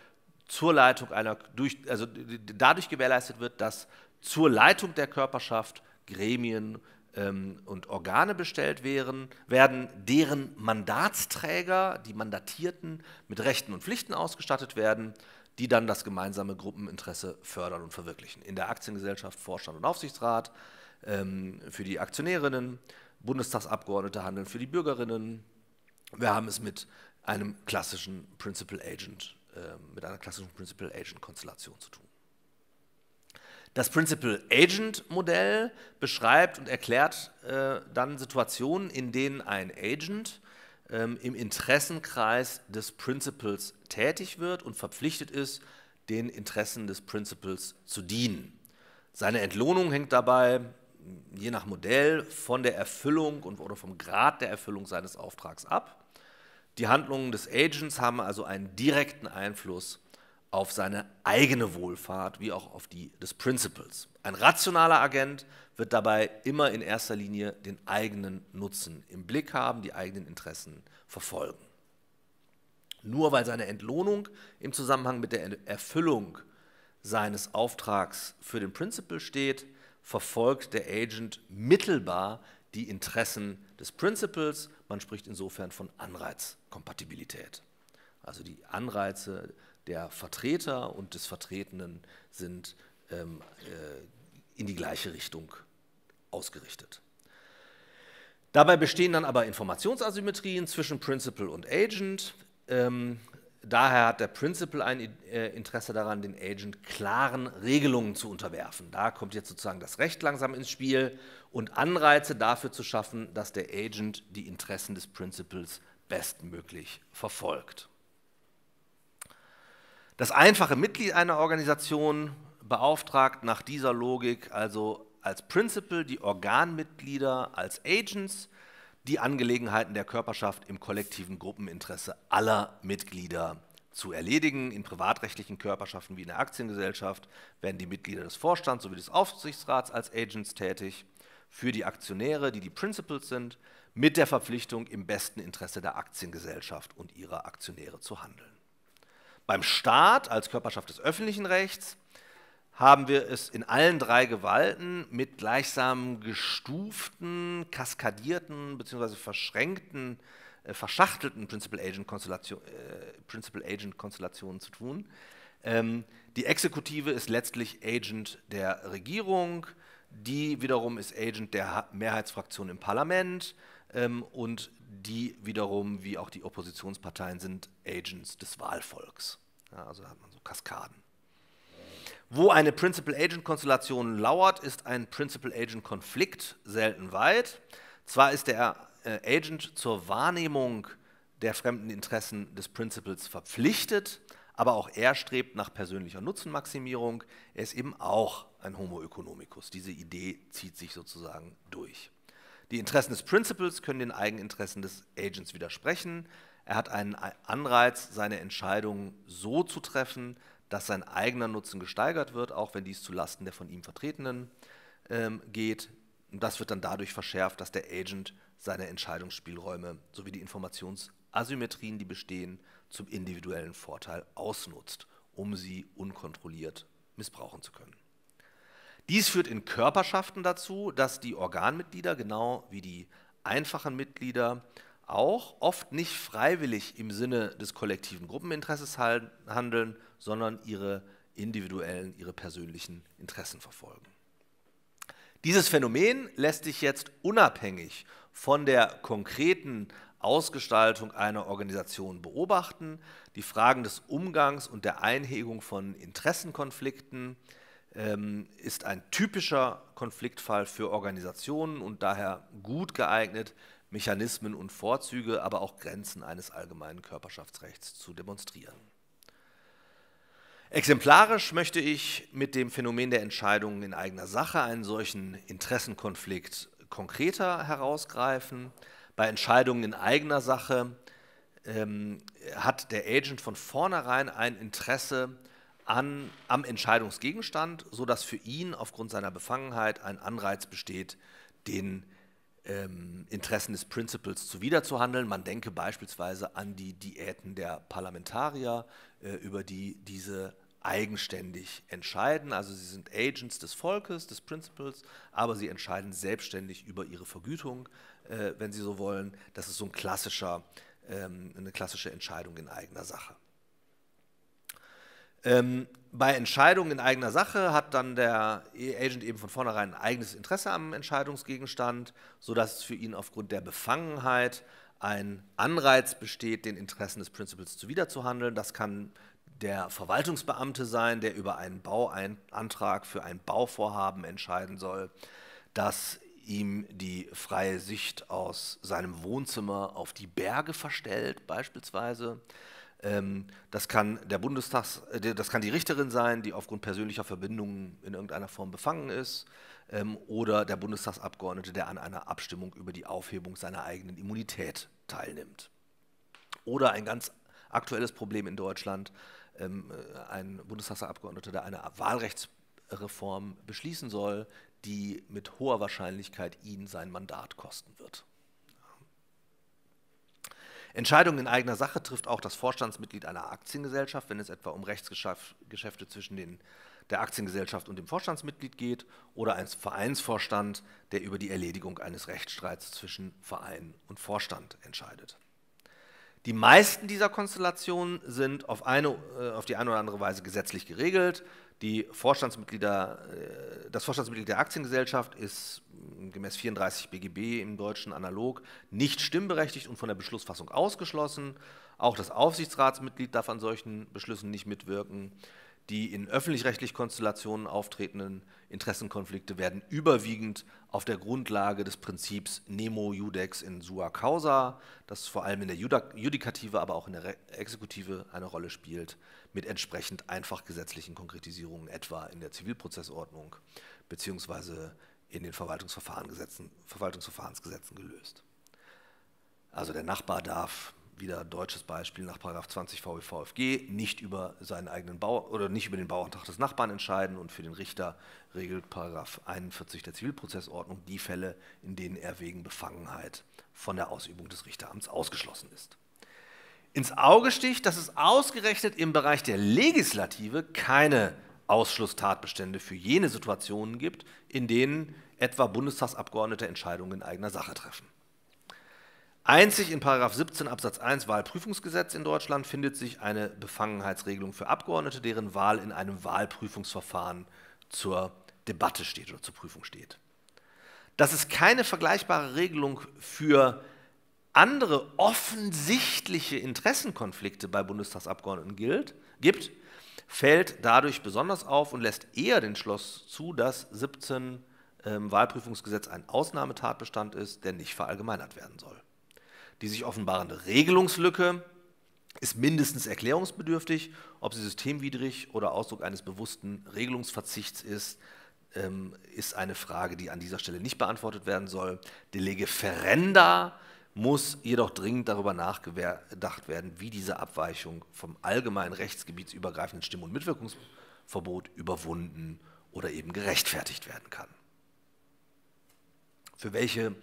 zur Leitung einer, durch, also dadurch gewährleistet wird, dass zur Leitung der Körperschaft Gremien ähm, und Organe bestellt wären, werden, deren Mandatsträger, die Mandatierten, mit Rechten und Pflichten ausgestattet werden, die dann das gemeinsame Gruppeninteresse fördern und verwirklichen. In der Aktiengesellschaft Vorstand und Aufsichtsrat, ähm, für die Aktionärinnen, Bundestagsabgeordnete handeln für die Bürgerinnen. Wir haben es mit einem klassischen Principal Agent, äh, mit einer klassischen Principal Agent Konstellation zu tun. Das Principal-Agent-Modell beschreibt und erklärt äh, dann Situationen, in denen ein Agent ähm, im Interessenkreis des Principals tätig wird und verpflichtet ist, den Interessen des Principals zu dienen. Seine Entlohnung hängt dabei je nach Modell von der Erfüllung und, oder vom Grad der Erfüllung seines Auftrags ab. Die Handlungen des Agents haben also einen direkten Einfluss auf seine eigene Wohlfahrt wie auch auf die des Principals. Ein rationaler Agent wird dabei immer in erster Linie den eigenen Nutzen im Blick haben, die eigenen Interessen verfolgen. Nur weil seine Entlohnung im Zusammenhang mit der Erfüllung seines Auftrags für den Principal steht, verfolgt der Agent mittelbar die Interessen des Principals. Man spricht insofern von Anreizkompatibilität. Also die Anreize der Vertreter und des Vertretenen sind ähm, äh, in die gleiche Richtung ausgerichtet. Dabei bestehen dann aber Informationsasymmetrien zwischen Principal und Agent. Ähm, daher hat der Principal ein äh, Interesse daran, den Agent klaren Regelungen zu unterwerfen. Da kommt jetzt sozusagen das Recht langsam ins Spiel und Anreize dafür zu schaffen, dass der Agent die Interessen des Principals bestmöglich verfolgt. Das einfache Mitglied einer Organisation beauftragt nach dieser Logik also als Principal die Organmitglieder als Agents, die Angelegenheiten der Körperschaft im kollektiven Gruppeninteresse aller Mitglieder zu erledigen. In privatrechtlichen Körperschaften wie in der Aktiengesellschaft werden die Mitglieder des Vorstands sowie des Aufsichtsrats als Agents tätig. Für die Aktionäre, die die Principals sind, mit der Verpflichtung, im besten Interesse der Aktiengesellschaft und ihrer Aktionäre zu handeln. Beim Staat als Körperschaft des öffentlichen Rechts haben wir es in allen drei Gewalten mit gleichsam gestuften, kaskadierten bzw. verschränkten, äh, verschachtelten Principal-Agent-Konstellationen äh, zu tun. Ähm, die Exekutive ist letztlich Agent der Regierung, die wiederum ist Agent der Mehrheitsfraktion im Parlament ähm, und die wiederum, wie auch die Oppositionsparteien, sind Agents des Wahlvolks. Ja, also hat man so Kaskaden. Wo eine Principal-Agent-Konstellation lauert, ist ein Principal-Agent-Konflikt selten weit. Zwar ist der äh, Agent zur Wahrnehmung der fremden Interessen des Principals verpflichtet, aber auch er strebt nach persönlicher Nutzenmaximierung. Er ist eben auch ein Homo economicus. Diese Idee zieht sich sozusagen durch. Die Interessen des Principals können den Eigeninteressen des Agents widersprechen. Er hat einen Anreiz, seine Entscheidungen so zu treffen, dass sein eigener Nutzen gesteigert wird, auch wenn dies zulasten der von ihm Vertretenen ähm, geht. Und das wird dann dadurch verschärft, dass der Agent seine Entscheidungsspielräume sowie die Informationsasymmetrien, die bestehen, zum individuellen Vorteil ausnutzt, um sie unkontrolliert missbrauchen zu können. Dies führt in Körperschaften dazu, dass die Organmitglieder genau wie die einfachen Mitglieder auch oft nicht freiwillig im Sinne des kollektiven Gruppeninteresses handeln, sondern ihre individuellen, ihre persönlichen Interessen verfolgen. Dieses Phänomen lässt sich jetzt unabhängig von der konkreten Ausgestaltung einer Organisation beobachten. Die Fragen des Umgangs und der Einhegung von Interessenkonflikten ähm, ist ein typischer Konfliktfall für Organisationen und daher gut geeignet, Mechanismen und Vorzüge, aber auch Grenzen eines allgemeinen Körperschaftsrechts zu demonstrieren. Exemplarisch möchte ich mit dem Phänomen der Entscheidungen in eigener Sache einen solchen Interessenkonflikt konkreter herausgreifen. Bei Entscheidungen in eigener Sache ähm, hat der Agent von vornherein ein Interesse an, am Entscheidungsgegenstand, sodass für ihn aufgrund seiner Befangenheit ein Anreiz besteht, den Interessen des Principles zuwiderzuhandeln. Man denke beispielsweise an die Diäten der Parlamentarier, äh, über die diese eigenständig entscheiden. Also sie sind Agents des Volkes, des Principles, aber sie entscheiden selbstständig über ihre Vergütung, äh, wenn sie so wollen. Das ist so ein klassischer, ähm, eine klassische Entscheidung in eigener Sache. Ähm, bei Entscheidungen in eigener Sache hat dann der Agent eben von vornherein ein eigenes Interesse am Entscheidungsgegenstand, sodass für ihn aufgrund der Befangenheit ein Anreiz besteht, den Interessen des Principles zuwiderzuhandeln. Das kann der Verwaltungsbeamte sein, der über einen Bauantrag für ein Bauvorhaben entscheiden soll, dass ihm die freie Sicht aus seinem Wohnzimmer auf die Berge verstellt, beispielsweise. Ähm, das kann der Bundestags, äh, das kann die Richterin sein, die aufgrund persönlicher Verbindungen in irgendeiner Form befangen ist, ähm, oder der Bundestagsabgeordnete, der an einer Abstimmung über die Aufhebung seiner eigenen Immunität teilnimmt. Oder ein ganz aktuelles Problem in Deutschland, ähm, äh, ein Bundestagsabgeordneter, der eine Wahlrechtsreform beschließen soll, die mit hoher Wahrscheinlichkeit ihn sein Mandat kosten wird. Entscheidungen in eigener Sache trifft auch das Vorstandsmitglied einer Aktiengesellschaft, wenn es etwa um Rechtsgeschäfte zwischen den, der Aktiengesellschaft und dem Vorstandsmitglied geht, oder ein Vereinsvorstand, der über die Erledigung eines Rechtsstreits zwischen Verein und Vorstand entscheidet. Die meisten dieser Konstellationen sind auf, eine, äh, auf die eine oder andere Weise gesetzlich geregelt. Die Vorstandsmitglieder, äh, das Vorstandsmitglied der Aktiengesellschaft ist gemäß 34 BGB im Deutschen analog nicht stimmberechtigt und von der Beschlussfassung ausgeschlossen. Auch das Aufsichtsratsmitglied darf an solchen Beschlüssen nicht mitwirken. Die in öffentlich-rechtlich Konstellationen auftretenden Interessenkonflikte werden überwiegend auf der Grundlage des Prinzips Nemo Judex in sua causa, das vor allem in der Judikative, aber auch in der Exekutive eine Rolle spielt, mit entsprechend einfach gesetzlichen Konkretisierungen, etwa in der Zivilprozessordnung bzw. in den Verwaltungsverfahrensgesetzen, Verwaltungsverfahrensgesetzen gelöst. Also der Nachbar darf wieder deutsches Beispiel nach 20 VWVFG, nicht über seinen eigenen Bau oder nicht über den Bauantrag des Nachbarn entscheiden und für den Richter regelt 41 der Zivilprozessordnung die Fälle, in denen er wegen Befangenheit von der Ausübung des Richteramts ausgeschlossen ist. Ins Auge sticht, dass es ausgerechnet im Bereich der Legislative keine Ausschlusstatbestände für jene Situationen gibt, in denen etwa Bundestagsabgeordnete Entscheidungen in eigener Sache treffen. Einzig in 17 Absatz 1 Wahlprüfungsgesetz in Deutschland findet sich eine Befangenheitsregelung für Abgeordnete, deren Wahl in einem Wahlprüfungsverfahren zur Debatte steht oder zur Prüfung steht. Dass es keine vergleichbare Regelung für andere offensichtliche Interessenkonflikte bei Bundestagsabgeordneten gilt, gibt, fällt dadurch besonders auf und lässt eher den Schluss zu, dass 17 ähm, Wahlprüfungsgesetz ein Ausnahmetatbestand ist, der nicht verallgemeinert werden soll. Die sich offenbarende Regelungslücke ist mindestens erklärungsbedürftig. Ob sie systemwidrig oder Ausdruck eines bewussten Regelungsverzichts ist, ähm, ist eine Frage, die an dieser Stelle nicht beantwortet werden soll. De lege ferenda muss jedoch dringend darüber nachgedacht werden, wie diese Abweichung vom allgemeinen rechtsgebietsübergreifenden Stimm- und Mitwirkungsverbot überwunden oder eben gerechtfertigt werden kann. Für welche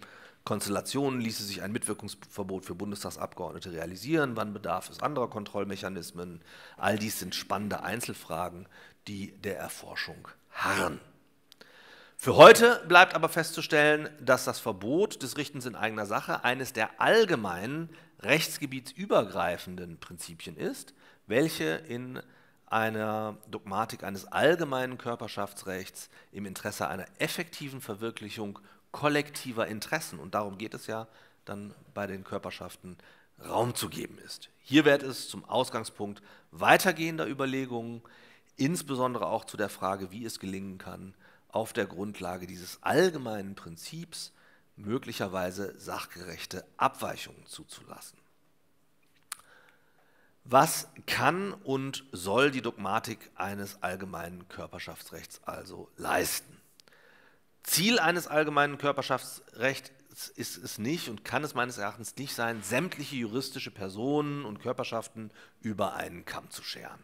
Konstellationen ließe sich ein Mitwirkungsverbot für Bundestagsabgeordnete realisieren, wann bedarf es anderer Kontrollmechanismen. All dies sind spannende Einzelfragen, die der Erforschung harren. Für heute bleibt aber festzustellen, dass das Verbot des Richtens in eigener Sache eines der allgemeinen rechtsgebietsübergreifenden Prinzipien ist, welche in einer Dogmatik eines allgemeinen Körperschaftsrechts im Interesse einer effektiven Verwirklichung kollektiver Interessen, und darum geht es ja dann bei den Körperschaften, Raum zu geben ist. Hier wird es zum Ausgangspunkt weitergehender Überlegungen insbesondere auch zu der Frage, wie es gelingen kann, auf der Grundlage dieses allgemeinen Prinzips möglicherweise sachgerechte Abweichungen zuzulassen. Was kann und soll die Dogmatik eines allgemeinen Körperschaftsrechts also leisten? Ziel eines allgemeinen Körperschaftsrechts ist es nicht und kann es meines Erachtens nicht sein, sämtliche juristische Personen und Körperschaften über einen Kamm zu scheren.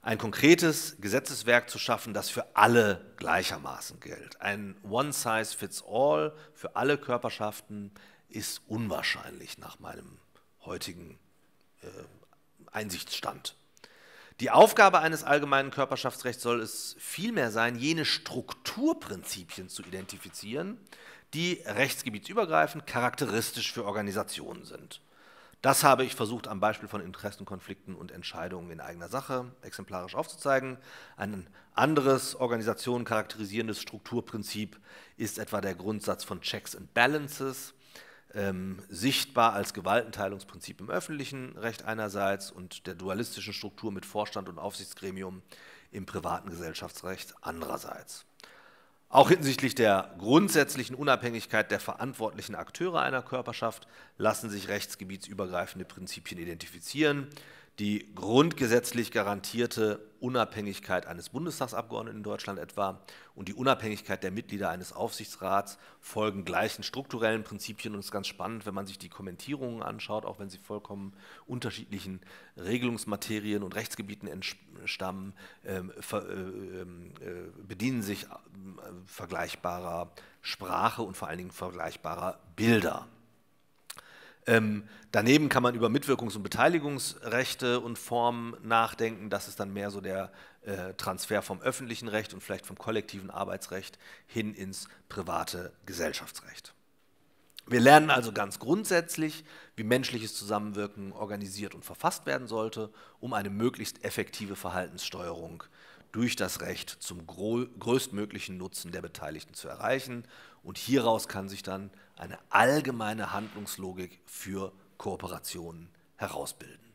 Ein konkretes Gesetzeswerk zu schaffen, das für alle gleichermaßen gilt. Ein One-Size-Fits-All für alle Körperschaften ist unwahrscheinlich nach meinem heutigen äh, Einsichtsstand. Die Aufgabe eines allgemeinen Körperschaftsrechts soll es vielmehr sein, jene Strukturprinzipien zu identifizieren, die rechtsgebietsübergreifend charakteristisch für Organisationen sind. Das habe ich versucht am Beispiel von Interessenkonflikten und Entscheidungen in eigener Sache exemplarisch aufzuzeigen. Ein anderes Organisationen charakterisierendes Strukturprinzip ist etwa der Grundsatz von Checks and Balances, ähm, sichtbar als Gewaltenteilungsprinzip im öffentlichen Recht einerseits und der dualistischen Struktur mit Vorstand und Aufsichtsgremium im privaten Gesellschaftsrecht andererseits. Auch hinsichtlich der grundsätzlichen Unabhängigkeit der verantwortlichen Akteure einer Körperschaft lassen sich rechtsgebietsübergreifende Prinzipien identifizieren, die grundgesetzlich garantierte Unabhängigkeit eines Bundestagsabgeordneten in Deutschland etwa und die Unabhängigkeit der Mitglieder eines Aufsichtsrats folgen gleichen strukturellen Prinzipien. Und es ist ganz spannend, wenn man sich die Kommentierungen anschaut, auch wenn sie vollkommen unterschiedlichen Regelungsmaterien und Rechtsgebieten entstammen, ähm, ver, äh, ähm, äh, bedienen sich äh, vergleichbarer Sprache und vor allen Dingen vergleichbarer Bilder. Ähm, daneben kann man über Mitwirkungs- und Beteiligungsrechte und Formen nachdenken. Das ist dann mehr so der äh, Transfer vom öffentlichen Recht und vielleicht vom kollektiven Arbeitsrecht hin ins private Gesellschaftsrecht. Wir lernen also ganz grundsätzlich, wie menschliches Zusammenwirken organisiert und verfasst werden sollte, um eine möglichst effektive Verhaltenssteuerung durch das Recht zum größtmöglichen Nutzen der Beteiligten zu erreichen. Und hieraus kann sich dann eine allgemeine Handlungslogik für Kooperationen herausbilden,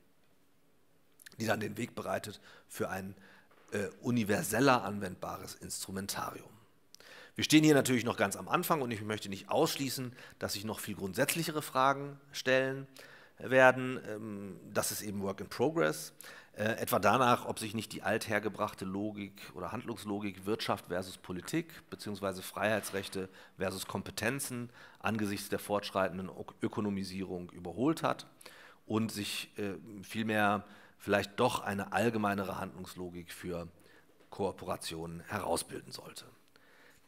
die dann den Weg bereitet für ein äh, universeller anwendbares Instrumentarium. Wir stehen hier natürlich noch ganz am Anfang und ich möchte nicht ausschließen, dass sich noch viel grundsätzlichere Fragen stellen werden. Ähm, das ist eben Work in Progress. Äh, etwa danach, ob sich nicht die althergebrachte Logik oder Handlungslogik Wirtschaft versus Politik bzw. Freiheitsrechte versus Kompetenzen angesichts der fortschreitenden Ökonomisierung überholt hat und sich äh, vielmehr vielleicht doch eine allgemeinere Handlungslogik für Kooperationen herausbilden sollte.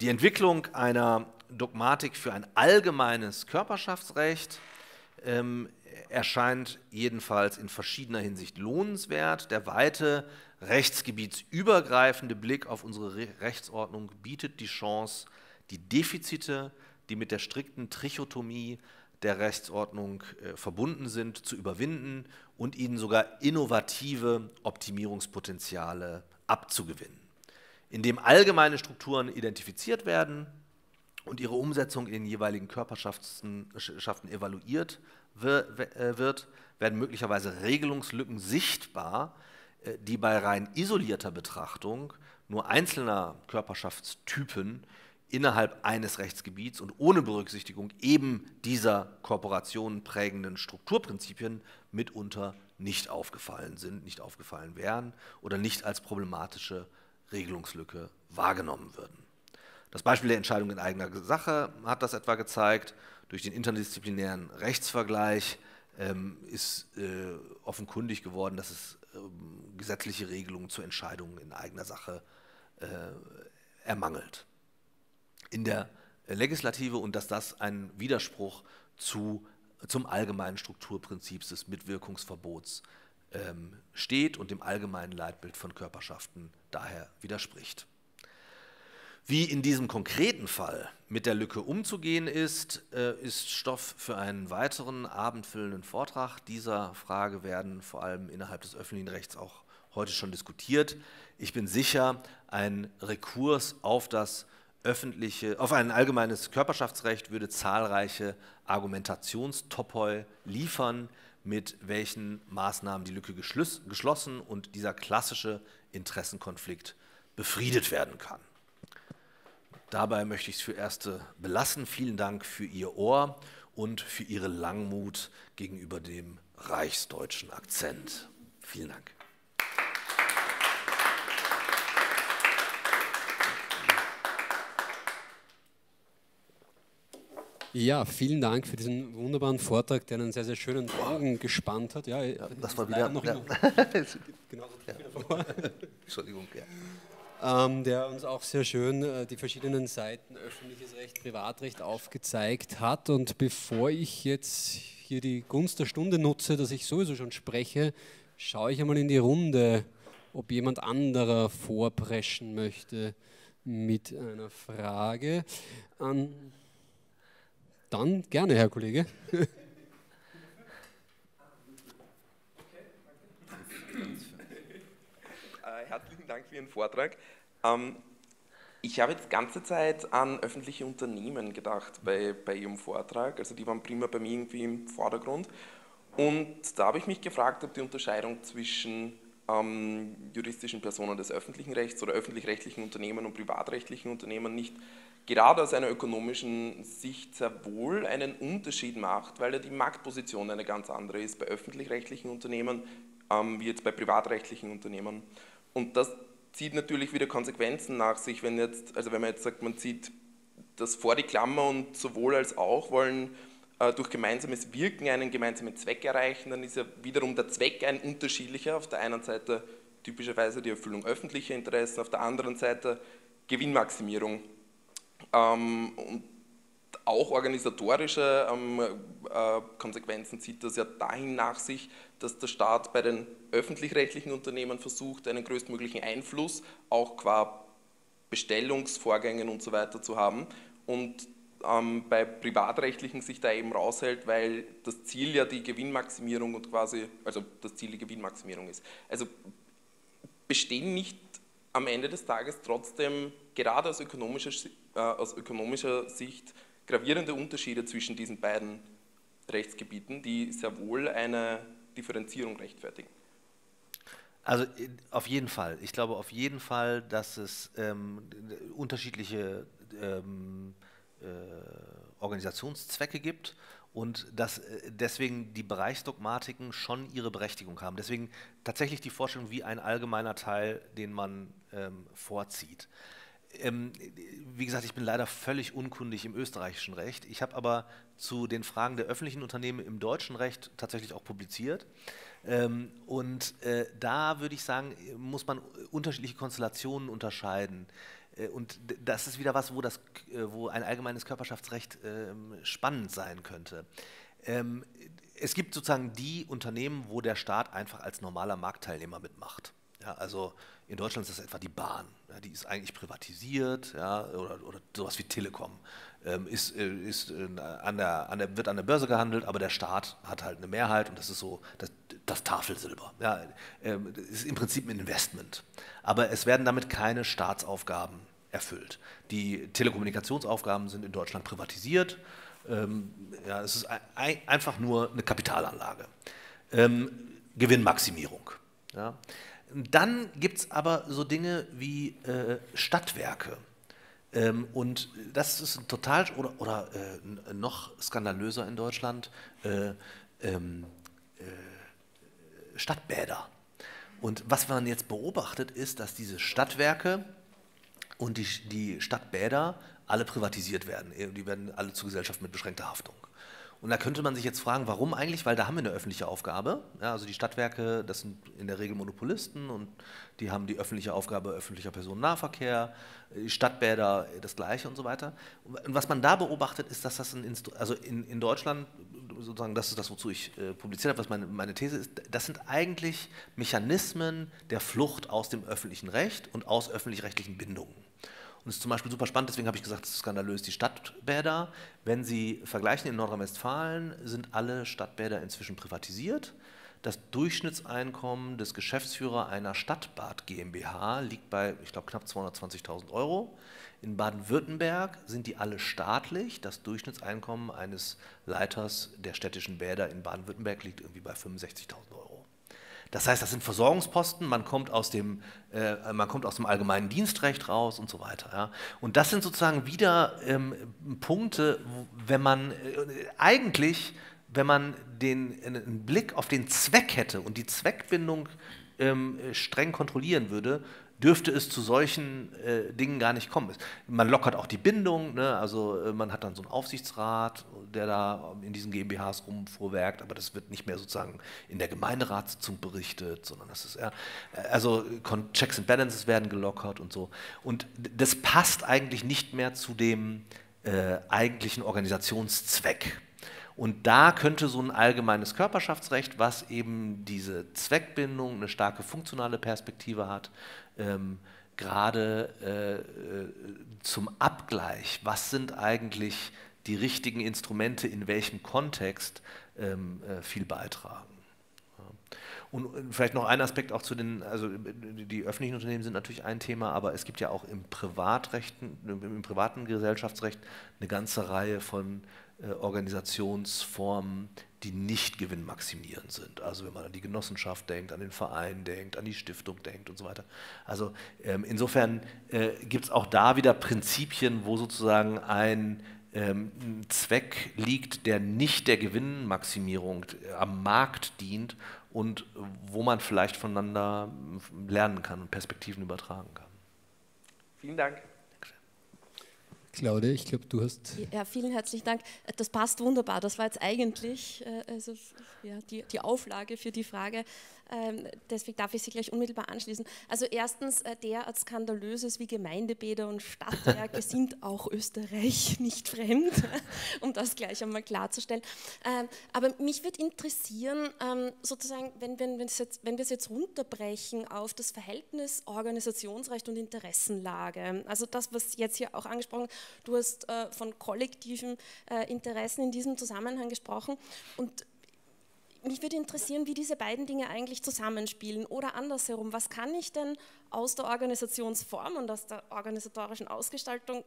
Die Entwicklung einer Dogmatik für ein allgemeines Körperschaftsrecht ähm, erscheint jedenfalls in verschiedener Hinsicht lohnenswert. Der weite rechtsgebietsübergreifende Blick auf unsere Rechtsordnung bietet die Chance, die Defizite, die mit der strikten Trichotomie der Rechtsordnung äh, verbunden sind, zu überwinden und ihnen sogar innovative Optimierungspotenziale abzugewinnen. Indem allgemeine Strukturen identifiziert werden und ihre Umsetzung in den jeweiligen Körperschaften evaluiert äh, wird, werden möglicherweise Regelungslücken sichtbar, äh, die bei rein isolierter Betrachtung nur einzelner Körperschaftstypen innerhalb eines Rechtsgebiets und ohne Berücksichtigung eben dieser Kooperationen prägenden Strukturprinzipien mitunter nicht aufgefallen sind, nicht aufgefallen wären oder nicht als problematische Regelungslücke wahrgenommen würden. Das Beispiel der Entscheidung in eigener Sache hat das etwa gezeigt. Durch den interdisziplinären Rechtsvergleich ähm, ist äh, offenkundig geworden, dass es ähm, gesetzliche Regelungen zur Entscheidung in eigener Sache äh, ermangelt. In der Legislative und dass das ein Widerspruch zu, zum allgemeinen Strukturprinzip des Mitwirkungsverbots ähm, steht und dem allgemeinen Leitbild von Körperschaften daher widerspricht. Wie in diesem konkreten Fall mit der Lücke umzugehen ist, äh, ist Stoff für einen weiteren abendfüllenden Vortrag. Dieser Frage werden vor allem innerhalb des öffentlichen Rechts auch heute schon diskutiert. Ich bin sicher, ein Rekurs auf das öffentliche, auf ein allgemeines Körperschaftsrecht würde zahlreiche Argumentationstopoi liefern, mit welchen Maßnahmen die Lücke geschlossen und dieser klassische Interessenkonflikt befriedet werden kann. Dabei möchte ich es für Erste belassen. Vielen Dank für Ihr Ohr und für Ihre Langmut gegenüber dem reichsdeutschen Akzent. Vielen Dank. Ja, vielen Dank für diesen wunderbaren Vortrag, der einen sehr, sehr schönen Bogen gespannt hat. Ja, ja das war wieder noch ja. genau so Entschuldigung. Ja. Ähm, der uns auch sehr schön äh, die verschiedenen Seiten öffentliches Recht, Privatrecht aufgezeigt hat. Und bevor ich jetzt hier die Gunst der Stunde nutze, dass ich sowieso schon spreche, schaue ich einmal in die Runde, ob jemand anderer vorpreschen möchte mit einer Frage. An dann gerne, Herr Kollege. Herzlichen Dank für Ihren Vortrag. Ähm, ich habe jetzt ganze Zeit an öffentliche Unternehmen gedacht bei, bei Ihrem Vortrag. Also die waren prima bei mir irgendwie im Vordergrund. Und da habe ich mich gefragt, ob die Unterscheidung zwischen ähm, juristischen Personen des öffentlichen Rechts oder öffentlich-rechtlichen Unternehmen und privatrechtlichen Unternehmen nicht gerade aus einer ökonomischen Sicht sehr wohl einen Unterschied macht, weil ja die Marktposition eine ganz andere ist bei öffentlich-rechtlichen Unternehmen ähm, wie jetzt bei privatrechtlichen Unternehmen. Und das zieht natürlich wieder Konsequenzen nach sich, wenn, jetzt, also wenn man jetzt sagt, man zieht das vor die Klammer und sowohl als auch wollen äh, durch gemeinsames Wirken einen gemeinsamen Zweck erreichen, dann ist ja wiederum der Zweck ein unterschiedlicher. Auf der einen Seite typischerweise die Erfüllung öffentlicher Interessen, auf der anderen Seite Gewinnmaximierung ähm, und auch organisatorische ähm, äh, Konsequenzen zieht das ja dahin nach sich, dass der Staat bei den öffentlich-rechtlichen Unternehmen versucht, einen größtmöglichen Einfluss auch qua Bestellungsvorgängen und so weiter zu haben und ähm, bei privatrechtlichen sich da eben raushält, weil das Ziel ja die Gewinnmaximierung und quasi, also das Ziel die Gewinnmaximierung ist. Also bestehen nicht am Ende des Tages trotzdem gerade aus ökonomischer, äh, aus ökonomischer Sicht gravierende Unterschiede zwischen diesen beiden Rechtsgebieten, die sehr wohl eine Differenzierung rechtfertigen. Also auf jeden Fall. Ich glaube auf jeden Fall, dass es ähm, unterschiedliche ähm, äh, Organisationszwecke gibt und dass äh, deswegen die Bereichsdogmatiken schon ihre Berechtigung haben. Deswegen tatsächlich die Vorstellung wie ein allgemeiner Teil, den man ähm, vorzieht. Ähm, wie gesagt, ich bin leider völlig unkundig im österreichischen Recht. Ich habe aber zu den Fragen der öffentlichen Unternehmen im deutschen Recht tatsächlich auch publiziert. Ähm, und äh, da würde ich sagen, muss man unterschiedliche Konstellationen unterscheiden. Äh, und das ist wieder was, wo, das, äh, wo ein allgemeines Körperschaftsrecht ähm, spannend sein könnte. Ähm, es gibt sozusagen die Unternehmen, wo der Staat einfach als normaler Marktteilnehmer mitmacht. Ja, also in Deutschland ist das etwa die Bahn. Ja, die ist eigentlich privatisiert ja, oder, oder sowas wie Telekom. Ähm, ist, äh, ist an der, an der, wird an der Börse gehandelt, aber der Staat hat halt eine Mehrheit und das ist so das, das Tafelsilber. Ja, ähm, ist im Prinzip ein Investment. Aber es werden damit keine Staatsaufgaben erfüllt. Die Telekommunikationsaufgaben sind in Deutschland privatisiert. Ähm, ja, es ist ein, einfach nur eine Kapitalanlage. Ähm, Gewinnmaximierung. Ja. Dann gibt es aber so Dinge wie äh, Stadtwerke. Ähm, und das ist total, oder, oder äh, noch skandalöser in Deutschland, äh, ähm, äh, Stadtbäder. Und was man jetzt beobachtet, ist, dass diese Stadtwerke und die, die Stadtbäder alle privatisiert werden. Die werden alle zur Gesellschaft mit beschränkter Haftung. Und da könnte man sich jetzt fragen, warum eigentlich? Weil da haben wir eine öffentliche Aufgabe. Ja, also die Stadtwerke, das sind in der Regel Monopolisten und die haben die öffentliche Aufgabe öffentlicher Personennahverkehr, die Stadtbäder das gleiche und so weiter. Und was man da beobachtet, ist, dass das ein Instru also in, in Deutschland, sozusagen, das ist das, wozu ich äh, publiziert habe, was meine, meine These ist, das sind eigentlich Mechanismen der Flucht aus dem öffentlichen Recht und aus öffentlich-rechtlichen Bindungen. Und es ist zum Beispiel super spannend, deswegen habe ich gesagt, es ist skandalös, die Stadtbäder. Wenn Sie vergleichen, in Nordrhein-Westfalen sind alle Stadtbäder inzwischen privatisiert. das Durchschnittseinkommen des Geschäftsführers einer Stadtbad GmbH liegt bei, ich glaube, knapp 220.000 Euro. In Baden-Württemberg sind die alle staatlich. Das Durchschnittseinkommen eines Leiters der städtischen Bäder in Baden-Württemberg liegt irgendwie bei 65.000 Euro. Das heißt, das sind Versorgungsposten, man kommt aus dem, äh, man kommt aus dem allgemeinen Dienstrecht raus und so weiter. Ja. Und das sind sozusagen wieder ähm, Punkte, wenn man äh, eigentlich, wenn man den, einen Blick auf den Zweck hätte und die Zweckbindung ähm, streng kontrollieren würde, dürfte es zu solchen äh, Dingen gar nicht kommen. Man lockert auch die Bindung, ne? also äh, man hat dann so einen Aufsichtsrat, der da in diesen GmbHs rumvorwerkt, aber das wird nicht mehr sozusagen in der Gemeinderatssitzung berichtet, sondern das ist eher, also Checks and Balances werden gelockert und so. Und das passt eigentlich nicht mehr zu dem äh, eigentlichen Organisationszweck. Und da könnte so ein allgemeines Körperschaftsrecht, was eben diese Zweckbindung, eine starke funktionale Perspektive hat, ähm, gerade äh, äh, zum Abgleich, was sind eigentlich die richtigen Instrumente in welchem Kontext ähm, äh, viel beitragen. Und vielleicht noch ein Aspekt auch zu den, also die öffentlichen Unternehmen sind natürlich ein Thema, aber es gibt ja auch im Privatrechten, im privaten Gesellschaftsrecht eine ganze Reihe von Organisationsformen, die nicht gewinnmaximierend sind. Also wenn man an die Genossenschaft denkt, an den Verein denkt, an die Stiftung denkt und so weiter. Also ähm, insofern äh, gibt es auch da wieder Prinzipien, wo sozusagen ein ähm, Zweck liegt, der nicht der Gewinnmaximierung äh, am Markt dient und wo man vielleicht voneinander lernen kann und Perspektiven übertragen kann. Vielen Dank. Claudia, ich glaube, du hast. Ja, vielen herzlichen Dank. Das passt wunderbar. Das war jetzt eigentlich äh, also, ja, die, die Auflage für die Frage. Ähm, deswegen darf ich Sie gleich unmittelbar anschließen. Also erstens, äh, derart skandalöses wie Gemeindebäder und Stadtwerke sind auch Österreich nicht fremd, um das gleich einmal klarzustellen. Ähm, aber mich würde interessieren, ähm, sozusagen, wenn, wenn, jetzt, wenn wir es jetzt runterbrechen auf das Verhältnis Organisationsrecht und Interessenlage, also das, was jetzt hier auch angesprochen, du hast äh, von kollektiven äh, Interessen in diesem Zusammenhang gesprochen und mich würde interessieren, wie diese beiden Dinge eigentlich zusammenspielen oder andersherum. Was kann ich denn aus der Organisationsform und aus der organisatorischen Ausgestaltung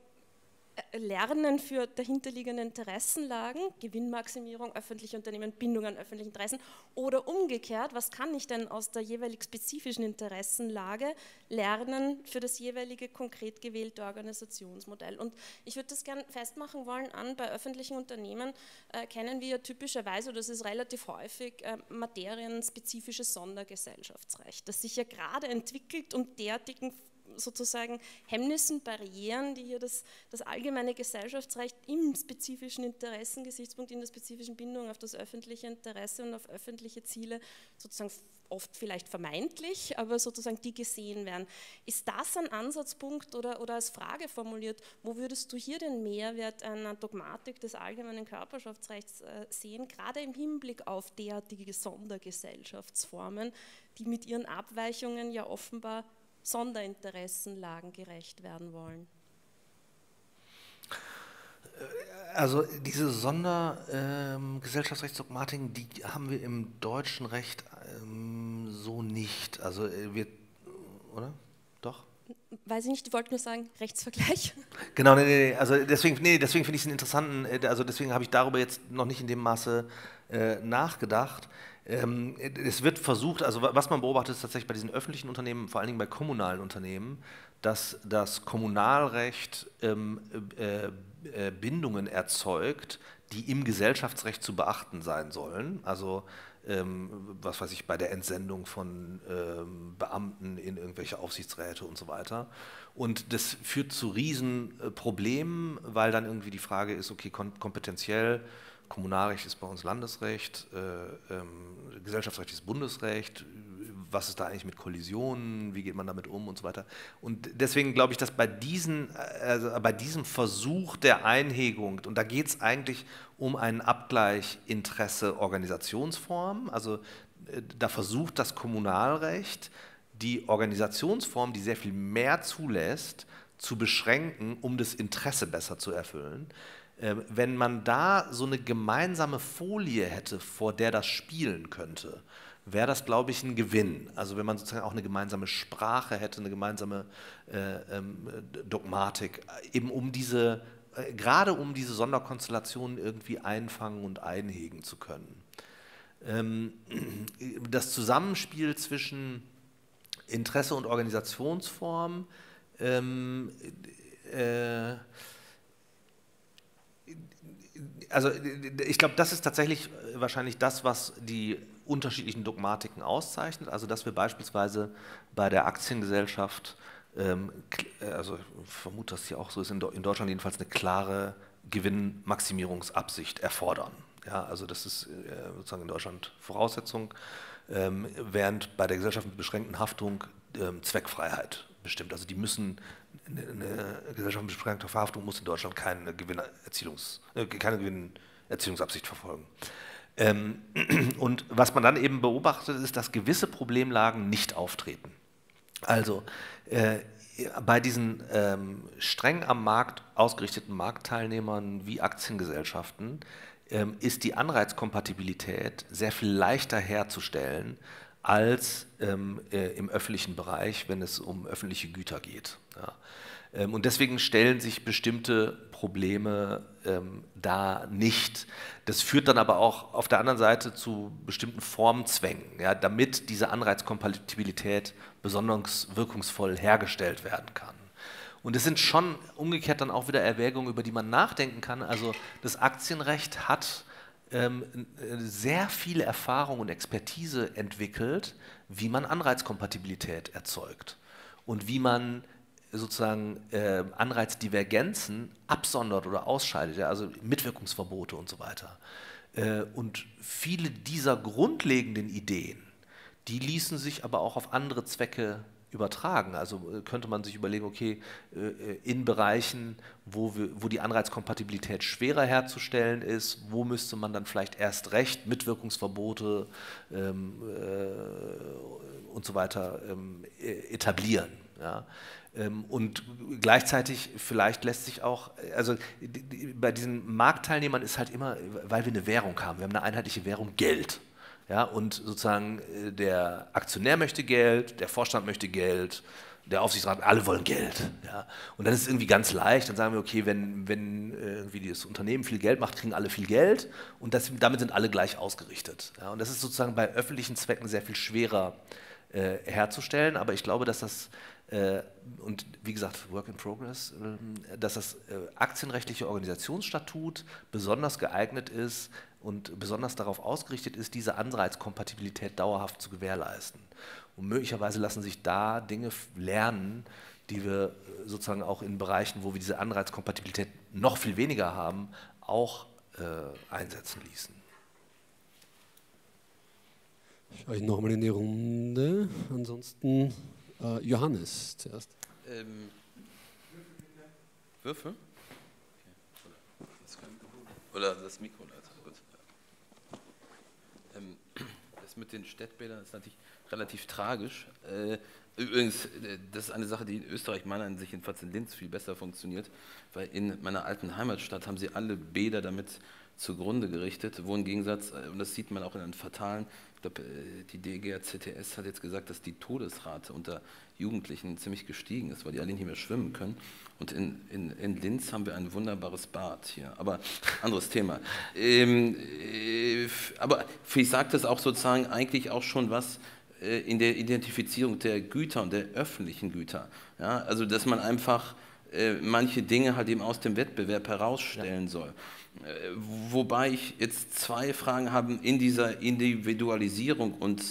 Lernen für dahinterliegende Interessenlagen, Gewinnmaximierung, öffentliche Unternehmen, Bindung an öffentliche Interessen oder umgekehrt, was kann ich denn aus der jeweilig spezifischen Interessenlage lernen für das jeweilige konkret gewählte Organisationsmodell. Und ich würde das gerne festmachen wollen an, bei öffentlichen Unternehmen äh, kennen wir ja typischerweise, das ist relativ häufig, äh, materienspezifisches Sondergesellschaftsrecht, das sich ja gerade entwickelt, um derartigen sozusagen Hemmnissen, Barrieren, die hier das, das allgemeine Gesellschaftsrecht im spezifischen Interessengesichtspunkt, in der spezifischen Bindung auf das öffentliche Interesse und auf öffentliche Ziele sozusagen oft vielleicht vermeintlich, aber sozusagen die gesehen werden. Ist das ein Ansatzpunkt oder, oder als Frage formuliert, wo würdest du hier den Mehrwert einer Dogmatik des allgemeinen Körperschaftsrechts äh, sehen, gerade im Hinblick auf derartige Sondergesellschaftsformen, die mit ihren Abweichungen ja offenbar Sonderinteressenlagen gerecht werden wollen? Also diese Sondergesellschaftsrechtsdogmatiken, ähm, die haben wir im deutschen Recht ähm, so nicht. Also äh, wir, oder? Doch? Weiß ich nicht, ich wollte nur sagen, Rechtsvergleich. Genau, nee, nee, also deswegen, nee, deswegen finde ich es einen interessanten, äh, also deswegen habe ich darüber jetzt noch nicht in dem Maße äh, nachgedacht. Ähm, es wird versucht, also was man beobachtet, ist tatsächlich bei diesen öffentlichen Unternehmen, vor allen Dingen bei kommunalen Unternehmen, dass das Kommunalrecht ähm, äh, äh, Bindungen erzeugt, die im Gesellschaftsrecht zu beachten sein sollen. Also ähm, was weiß ich, bei der Entsendung von ähm, Beamten in irgendwelche Aufsichtsräte und so weiter. Und das führt zu Riesenproblemen, weil dann irgendwie die Frage ist, okay, kompetentiell Kommunalrecht ist bei uns Landesrecht, äh, ähm, Gesellschaftsrecht ist Bundesrecht, was ist da eigentlich mit Kollisionen, wie geht man damit um und so weiter. Und deswegen glaube ich, dass bei, diesen, also bei diesem Versuch der Einhegung, und da geht es eigentlich um einen Abgleich Interesse-Organisationsform, also äh, da versucht das Kommunalrecht, die Organisationsform, die sehr viel mehr zulässt, zu beschränken, um das Interesse besser zu erfüllen. Ähm, wenn man da so eine gemeinsame Folie hätte, vor der das spielen könnte, wäre das, glaube ich, ein Gewinn. Also wenn man sozusagen auch eine gemeinsame Sprache hätte, eine gemeinsame äh, ähm, Dogmatik, eben um diese, äh, gerade um diese Sonderkonstellationen irgendwie einfangen und einhegen zu können. Ähm, das Zusammenspiel zwischen Interesse und Organisationsform ähm, äh, also ich glaube, das ist tatsächlich wahrscheinlich das, was die unterschiedlichen Dogmatiken auszeichnet. Also dass wir beispielsweise bei der Aktiengesellschaft, ähm, also ich vermute, dass hier auch so ist, in, Deutschland jedenfalls eine klare Gewinnmaximierungsabsicht erfordern. Ja, also das ist äh, sozusagen in Deutschland Voraussetzung, ähm, während bei der Gesellschaft mit beschränkten Haftung ähm, Zweckfreiheit bestimmt. Also die müssen eine, Gesellschaft mit beschränkter Verhaftung muss in Deutschland keine, Gewinnerzielungs, äh, keine Gewinnerzielungsabsicht verfolgen. Ähm, und was man dann eben beobachtet, ist, dass gewisse Problemlagen nicht auftreten. Also äh, bei diesen ähm, streng am Markt ausgerichteten Marktteilnehmern wie Aktiengesellschaften ähm, ist die Anreizkompatibilität sehr viel leichter herzustellen als ähm, äh, im öffentlichen Bereich, wenn es um öffentliche Güter geht. Ja. Ähm, und deswegen stellen sich bestimmte Probleme ähm, da nicht. Das führt dann aber auch auf der anderen Seite zu bestimmten Formzwängen, ja, damit diese Anreizkompatibilität besonders wirkungsvoll hergestellt werden kann. Und es sind schon umgekehrt dann auch wieder Erwägungen, über die man nachdenken kann. Also das Aktienrecht hat ähm, sehr viele Erfahrung und Expertise entwickelt, wie man Anreizkompatibilität erzeugt und wie man sozusagen äh, Anreizdivergenzen absondert oder ausscheidet, ja, also Mitwirkungsverbote und so weiter. Äh, und viele dieser grundlegenden Ideen, die ließen sich aber auch auf andere Zwecke übertragen. Also äh, könnte man sich überlegen, okay, äh, äh, in Bereichen, wo, wir, wo die Anreizkompatibilität schwerer herzustellen ist, wo müsste man dann vielleicht erst recht Mitwirkungsverbote ähm, äh, und so weiter ähm, etablieren. Ja? Ähm, und gleichzeitig vielleicht lässt sich auch, also bei diesen Marktteilnehmern ist halt immer, weil wir eine Währung haben, wir haben eine einheitliche Währung, Geld. Ja, und sozusagen äh, der Aktionär möchte Geld, der Vorstand möchte Geld, der Aufsichtsrat, alle wollen Geld. Ja. Und dann ist es irgendwie ganz leicht, dann sagen wir, okay, wenn, wenn äh, irgendwie das Unternehmen viel Geld macht, kriegen alle viel Geld und das, damit sind alle gleich ausgerichtet. Ja. Und das ist sozusagen bei öffentlichen Zwecken sehr viel schwerer äh, herzustellen, aber ich glaube, dass das äh, und wie gesagt, Work in Progress, äh, dass das äh, aktienrechtliche Organisationsstatut besonders geeignet ist und besonders darauf ausgerichtet ist, diese Anreizkompatibilität dauerhaft zu gewährleisten. Und möglicherweise lassen sich da Dinge lernen, die wir sozusagen auch in Bereichen, wo wir diese Anreizkompatibilität noch viel weniger haben, auch äh, einsetzen ließen. Schaue ich nochmal in die Runde. Ansonsten äh, Johannes zuerst. Ähm, Würfel? Okay. Oder das Mikro. Also gut. Ähm, das mit den Städtbädern ist natürlich relativ tragisch. Äh, übrigens, äh, das ist eine Sache, die in Österreich meiner Ansicht jedenfalls in Linz viel besser funktioniert, weil in meiner alten Heimatstadt haben sie alle Bäder damit zugrunde gerichtet, wo im Gegensatz, äh, und das sieht man auch in einem fatalen ich glaube, äh, die DGRCTS hat jetzt gesagt, dass die Todesrate unter Jugendlichen ziemlich gestiegen ist, weil die alle nicht mehr schwimmen können. Und in, in, in Linz haben wir ein wunderbares Bad hier. Aber anderes Thema. Ähm, äh, aber vielleicht sagt das auch sozusagen eigentlich auch schon was äh, in der Identifizierung der Güter und der öffentlichen Güter. Ja? Also, dass man einfach äh, manche Dinge halt eben aus dem Wettbewerb herausstellen ja. soll. Äh, wobei ich jetzt zwei Fragen habe in dieser Individualisierung und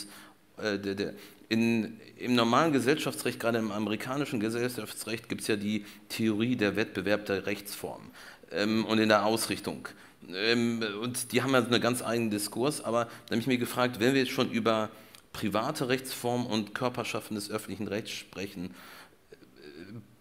äh, der, der, in, im normalen Gesellschaftsrecht, gerade im amerikanischen Gesellschaftsrecht, gibt es ja die Theorie der Wettbewerb der Rechtsform ähm, und in der Ausrichtung. Ähm, und die haben ja einen ganz eigenen Diskurs, aber da habe ich mir gefragt, wenn wir jetzt schon über private Rechtsformen und Körperschaften des öffentlichen Rechts sprechen,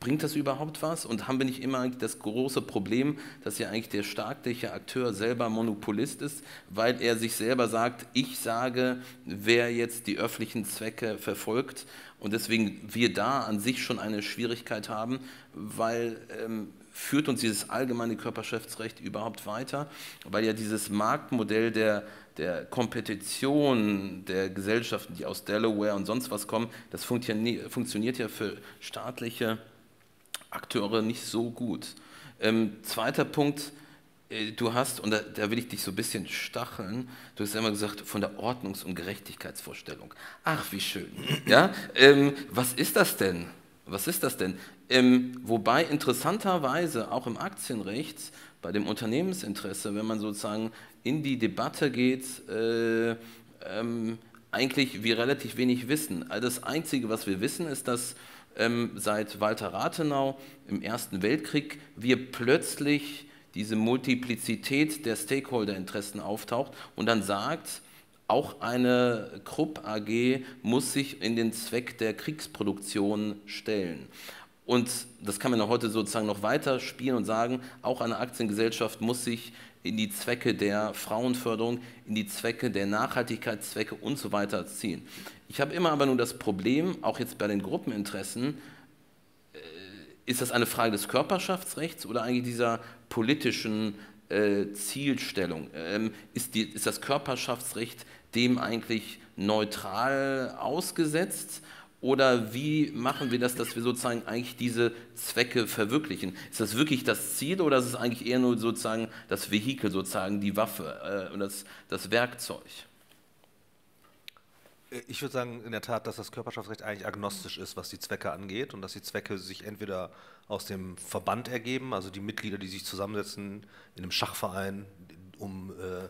bringt das überhaupt was? Und haben wir nicht immer das große Problem, dass ja eigentlich der staatliche Akteur selber Monopolist ist, weil er sich selber sagt, ich sage, wer jetzt die öffentlichen Zwecke verfolgt und deswegen wir da an sich schon eine Schwierigkeit haben, weil ähm, führt uns dieses allgemeine Körperschaftsrecht überhaupt weiter? Weil ja dieses Marktmodell der, der Kompetition der Gesellschaften, die aus Delaware und sonst was kommen, das funktioniert ja für staatliche Akteure nicht so gut. Ähm, zweiter Punkt, äh, du hast, und da, da, will ich dich so ein bisschen stacheln, du hast immer gesagt, von der Ordnungs- und Gerechtigkeitsvorstellung. Ach, wie schön. Ja? Ähm, was ist das denn? Was ist das denn? Ähm, wobei interessanterweise auch im Aktienrecht, bei dem Unternehmensinteresse, wenn man sozusagen in die Debatte geht, äh, ähm, eigentlich wir relativ wenig wissen. Also das Einzige, was wir wissen, ist, dass ähm, seit Walter Rathenau im Ersten Weltkrieg wir plötzlich diese Multiplizität der Stakeholderinteressen auftaucht und dann sagt, auch eine Krupp AG muss sich in den Zweck der Kriegsproduktion stellen. Und das kann man auch heute sozusagen noch weiter spielen und sagen, auch eine Aktiengesellschaft muss sich in die Zwecke der Frauenförderung, in die Zwecke der Nachhaltigkeitszwecke und so weiter ziehen. Ich habe immer aber nur das Problem, auch jetzt bei den Gruppeninteressen, äh, ist das eine Frage des Körperschaftsrechts oder eigentlich dieser politischen äh, Zielstellung? Ähm, ist, die, ist das Körperschaftsrecht dem eigentlich neutral ausgesetzt? Oder wie machen wir das, dass wir sozusagen eigentlich diese Zwecke verwirklichen? Ist das wirklich das Ziel oder ist es eigentlich eher nur sozusagen das Vehikel, sozusagen die Waffe äh, und das, das Werkzeug? Ich würde sagen, in der Tat, dass das Körperschaftsrecht eigentlich agnostisch ist, was die Zwecke angeht und dass die Zwecke sich entweder aus dem Verband ergeben, also die Mitglieder, die sich zusammensetzen in einem Schachverein, um äh,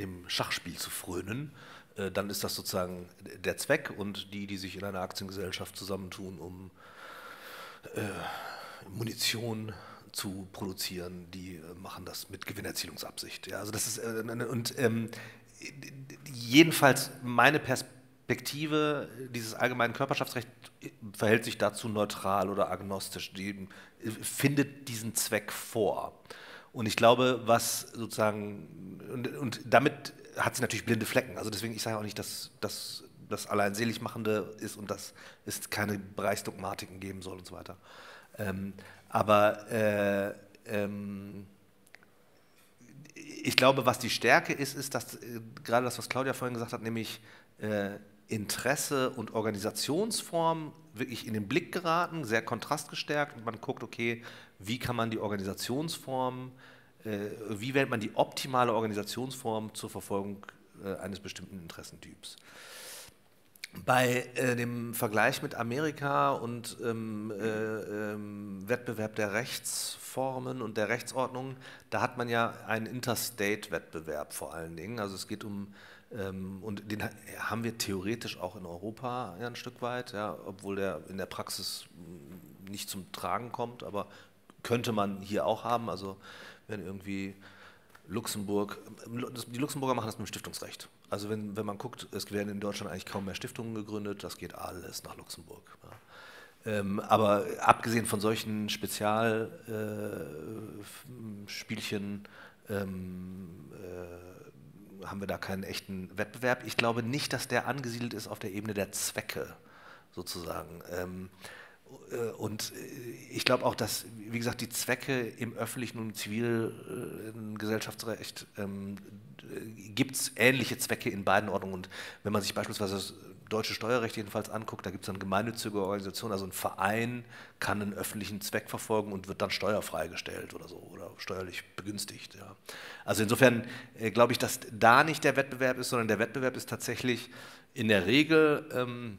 dem Schachspiel zu frönen, äh, dann ist das sozusagen der Zweck und die, die sich in einer Aktiengesellschaft zusammentun, um äh, Munition zu produzieren, die äh, machen das mit Gewinnerzielungsabsicht. Ja, also das ist äh, und ähm, jedenfalls meine Perspektive dieses allgemeinen Körperschaftsrechts verhält sich dazu neutral oder agnostisch. Die findet diesen Zweck vor. Und ich glaube, was sozusagen, und, und damit hat sie natürlich blinde Flecken. Also deswegen, ich sage auch nicht, dass das das allein Seligmachende ist und dass es keine Bereichsdogmatiken geben soll und so weiter. Ähm, aber äh, ähm, ich glaube, was die Stärke ist, ist, dass äh, gerade das, was Claudia vorhin gesagt hat, nämlich äh, Interesse und Organisationsform wirklich in den Blick geraten, sehr kontrastgestärkt und man guckt, okay, wie kann man die Organisationsform äh, wie wählt man die optimale Organisationsform zur Verfolgung äh, eines bestimmten Interessentyps. Bei äh, dem Vergleich mit Amerika und ähm, äh, ähm, Wettbewerb der Rechtsformen und der Rechtsordnung, da hat man ja einen Interstate-Wettbewerb vor allen Dingen. Also es geht um, ähm, und den haben wir theoretisch auch in Europa ja, ein Stück weit, ja, obwohl der in der Praxis nicht zum Tragen kommt, aber könnte man hier auch haben. Also wenn irgendwie Luxemburg, die Luxemburger machen das mit dem Stiftungsrecht. Also wenn, wenn man guckt, es werden in Deutschland eigentlich kaum mehr Stiftungen gegründet, das geht alles nach Luxemburg. Ja. Ähm, aber abgesehen von solchen Spezialspielchen äh, ähm, äh, haben wir da keinen echten Wettbewerb. Ich glaube nicht, dass der angesiedelt ist auf der Ebene der Zwecke sozusagen. Ähm, äh, und äh, ich glaube auch, dass, wie gesagt, die Zwecke im öffentlichen und zivilen Gesellschaftsrecht ähm, gibt es ähnliche Zwecke in beiden Ordnungen. Und wenn man sich beispielsweise das deutsche Steuerrecht jedenfalls anguckt, da gibt es dann gemeinnützige Organisationen, also ein Verein kann einen öffentlichen Zweck verfolgen und wird dann steuerfrei gestellt oder so oder steuerlich begünstigt. Ja. Also insofern äh, glaube ich, dass da nicht der Wettbewerb ist, sondern der Wettbewerb ist tatsächlich in der Regel ähm,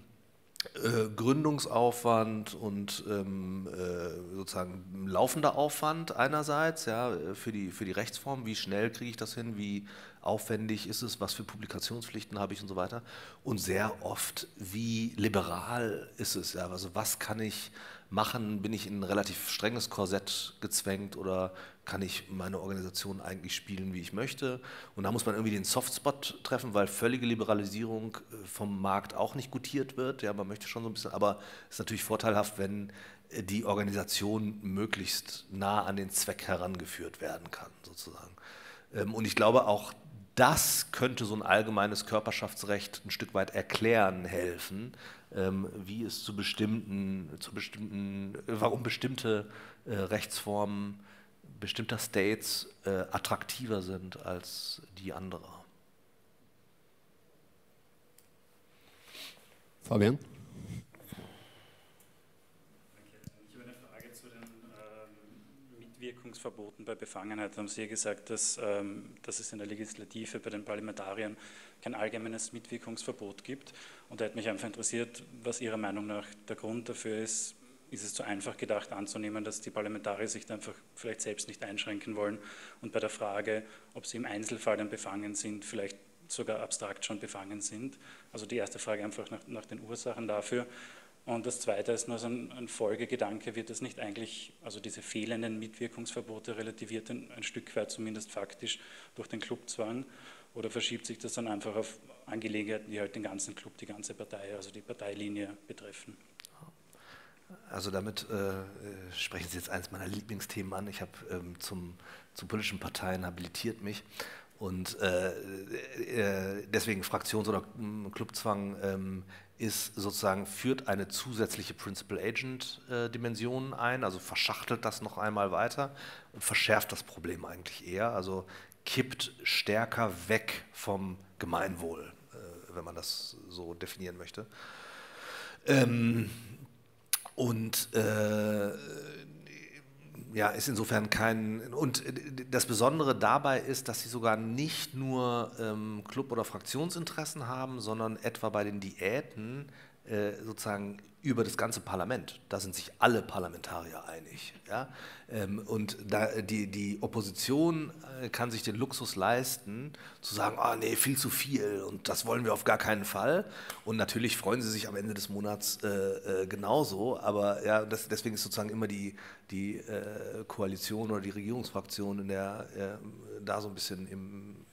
äh, Gründungsaufwand und ähm, äh, sozusagen laufender Aufwand einerseits ja, für, die, für die Rechtsform, wie schnell kriege ich das hin, wie aufwendig ist es, was für Publikationspflichten habe ich und so weiter. Und sehr oft, wie liberal ist es, ja, also was kann ich machen, bin ich in ein relativ strenges Korsett gezwängt oder kann ich meine Organisation eigentlich spielen, wie ich möchte. Und da muss man irgendwie den Softspot treffen, weil völlige Liberalisierung äh, vom Markt auch nicht gutiert wird. Ja, man möchte schon so ein bisschen, aber es ist natürlich vorteilhaft, wenn äh, die Organisation möglichst nah an den Zweck herangeführt werden kann, sozusagen. Ähm, und ich glaube auch, das könnte so ein allgemeines Körperschaftsrecht ein Stück weit erklären helfen, ähm, wie es zu bestimmten, zu bestimmten, warum bestimmte äh, Rechtsformen bestimmter States äh, attraktiver sind als die anderer. Fabian? Ich habe eine Frage zu den ähm, Mitwirkungsverboten bei Befangenheit. Da haben Sie ja gesagt, dass, ähm, dass es in der Legislative bei den Parlamentariern kein allgemeines Mitwirkungsverbot gibt. Und da hätte mich einfach interessiert, was Ihrer Meinung nach der Grund dafür ist. Ist es zu einfach gedacht anzunehmen, dass die Parlamentarier sich da einfach vielleicht selbst nicht einschränken wollen und bei der Frage, ob sie im Einzelfall dann befangen sind, vielleicht sogar abstrakt schon befangen sind. Also die erste Frage einfach nach, nach den Ursachen dafür. Und das zweite ist nur so ein, ein, Folgegedanke, wird das nicht eigentlich, also diese fehlenden Mitwirkungsverbote relativiert ein, ein, Stück weit zumindest faktisch durch den Clubzwang oder verschiebt sich das dann einfach auf Angelegenheiten, die halt den ganzen Club, die ganze Partei, also die Parteilinie betreffen? Also damit äh, sprechen Sie jetzt eines meiner Lieblingsthemen an. Ich habe ähm, zum, zu politischen Parteien habilitiert mich und äh, äh, deswegen Fraktions- oder hm, Clubzwang ähm, ist sozusagen, führt eine zusätzliche Principal Agent äh, Dimension ein, also verschachtelt das noch einmal weiter und verschärft das Problem eigentlich eher, also kippt stärker weg vom Gemeinwohl, äh, wenn man das so definieren möchte. Ähm, und äh, ja, ist insofern kein. Und das Besondere dabei ist, dass sie sogar nicht nur ähm, Club- oder Fraktionsinteressen haben, sondern etwa bei den Diäten sozusagen über das ganze Parlament. Da sind sich alle Parlamentarier einig. Ja? Ähm, und da, die, die Opposition äh, kann sich den Luxus leisten, zu sagen, ah nee, viel zu viel und das wollen wir auf gar keinen Fall. Und natürlich freuen sie sich am Ende des Monats äh, äh, genauso, aber ja, das, deswegen ist sozusagen immer die, die äh, Koalition oder die Regierungsfraktion in der, äh, da so ein bisschen im, äh,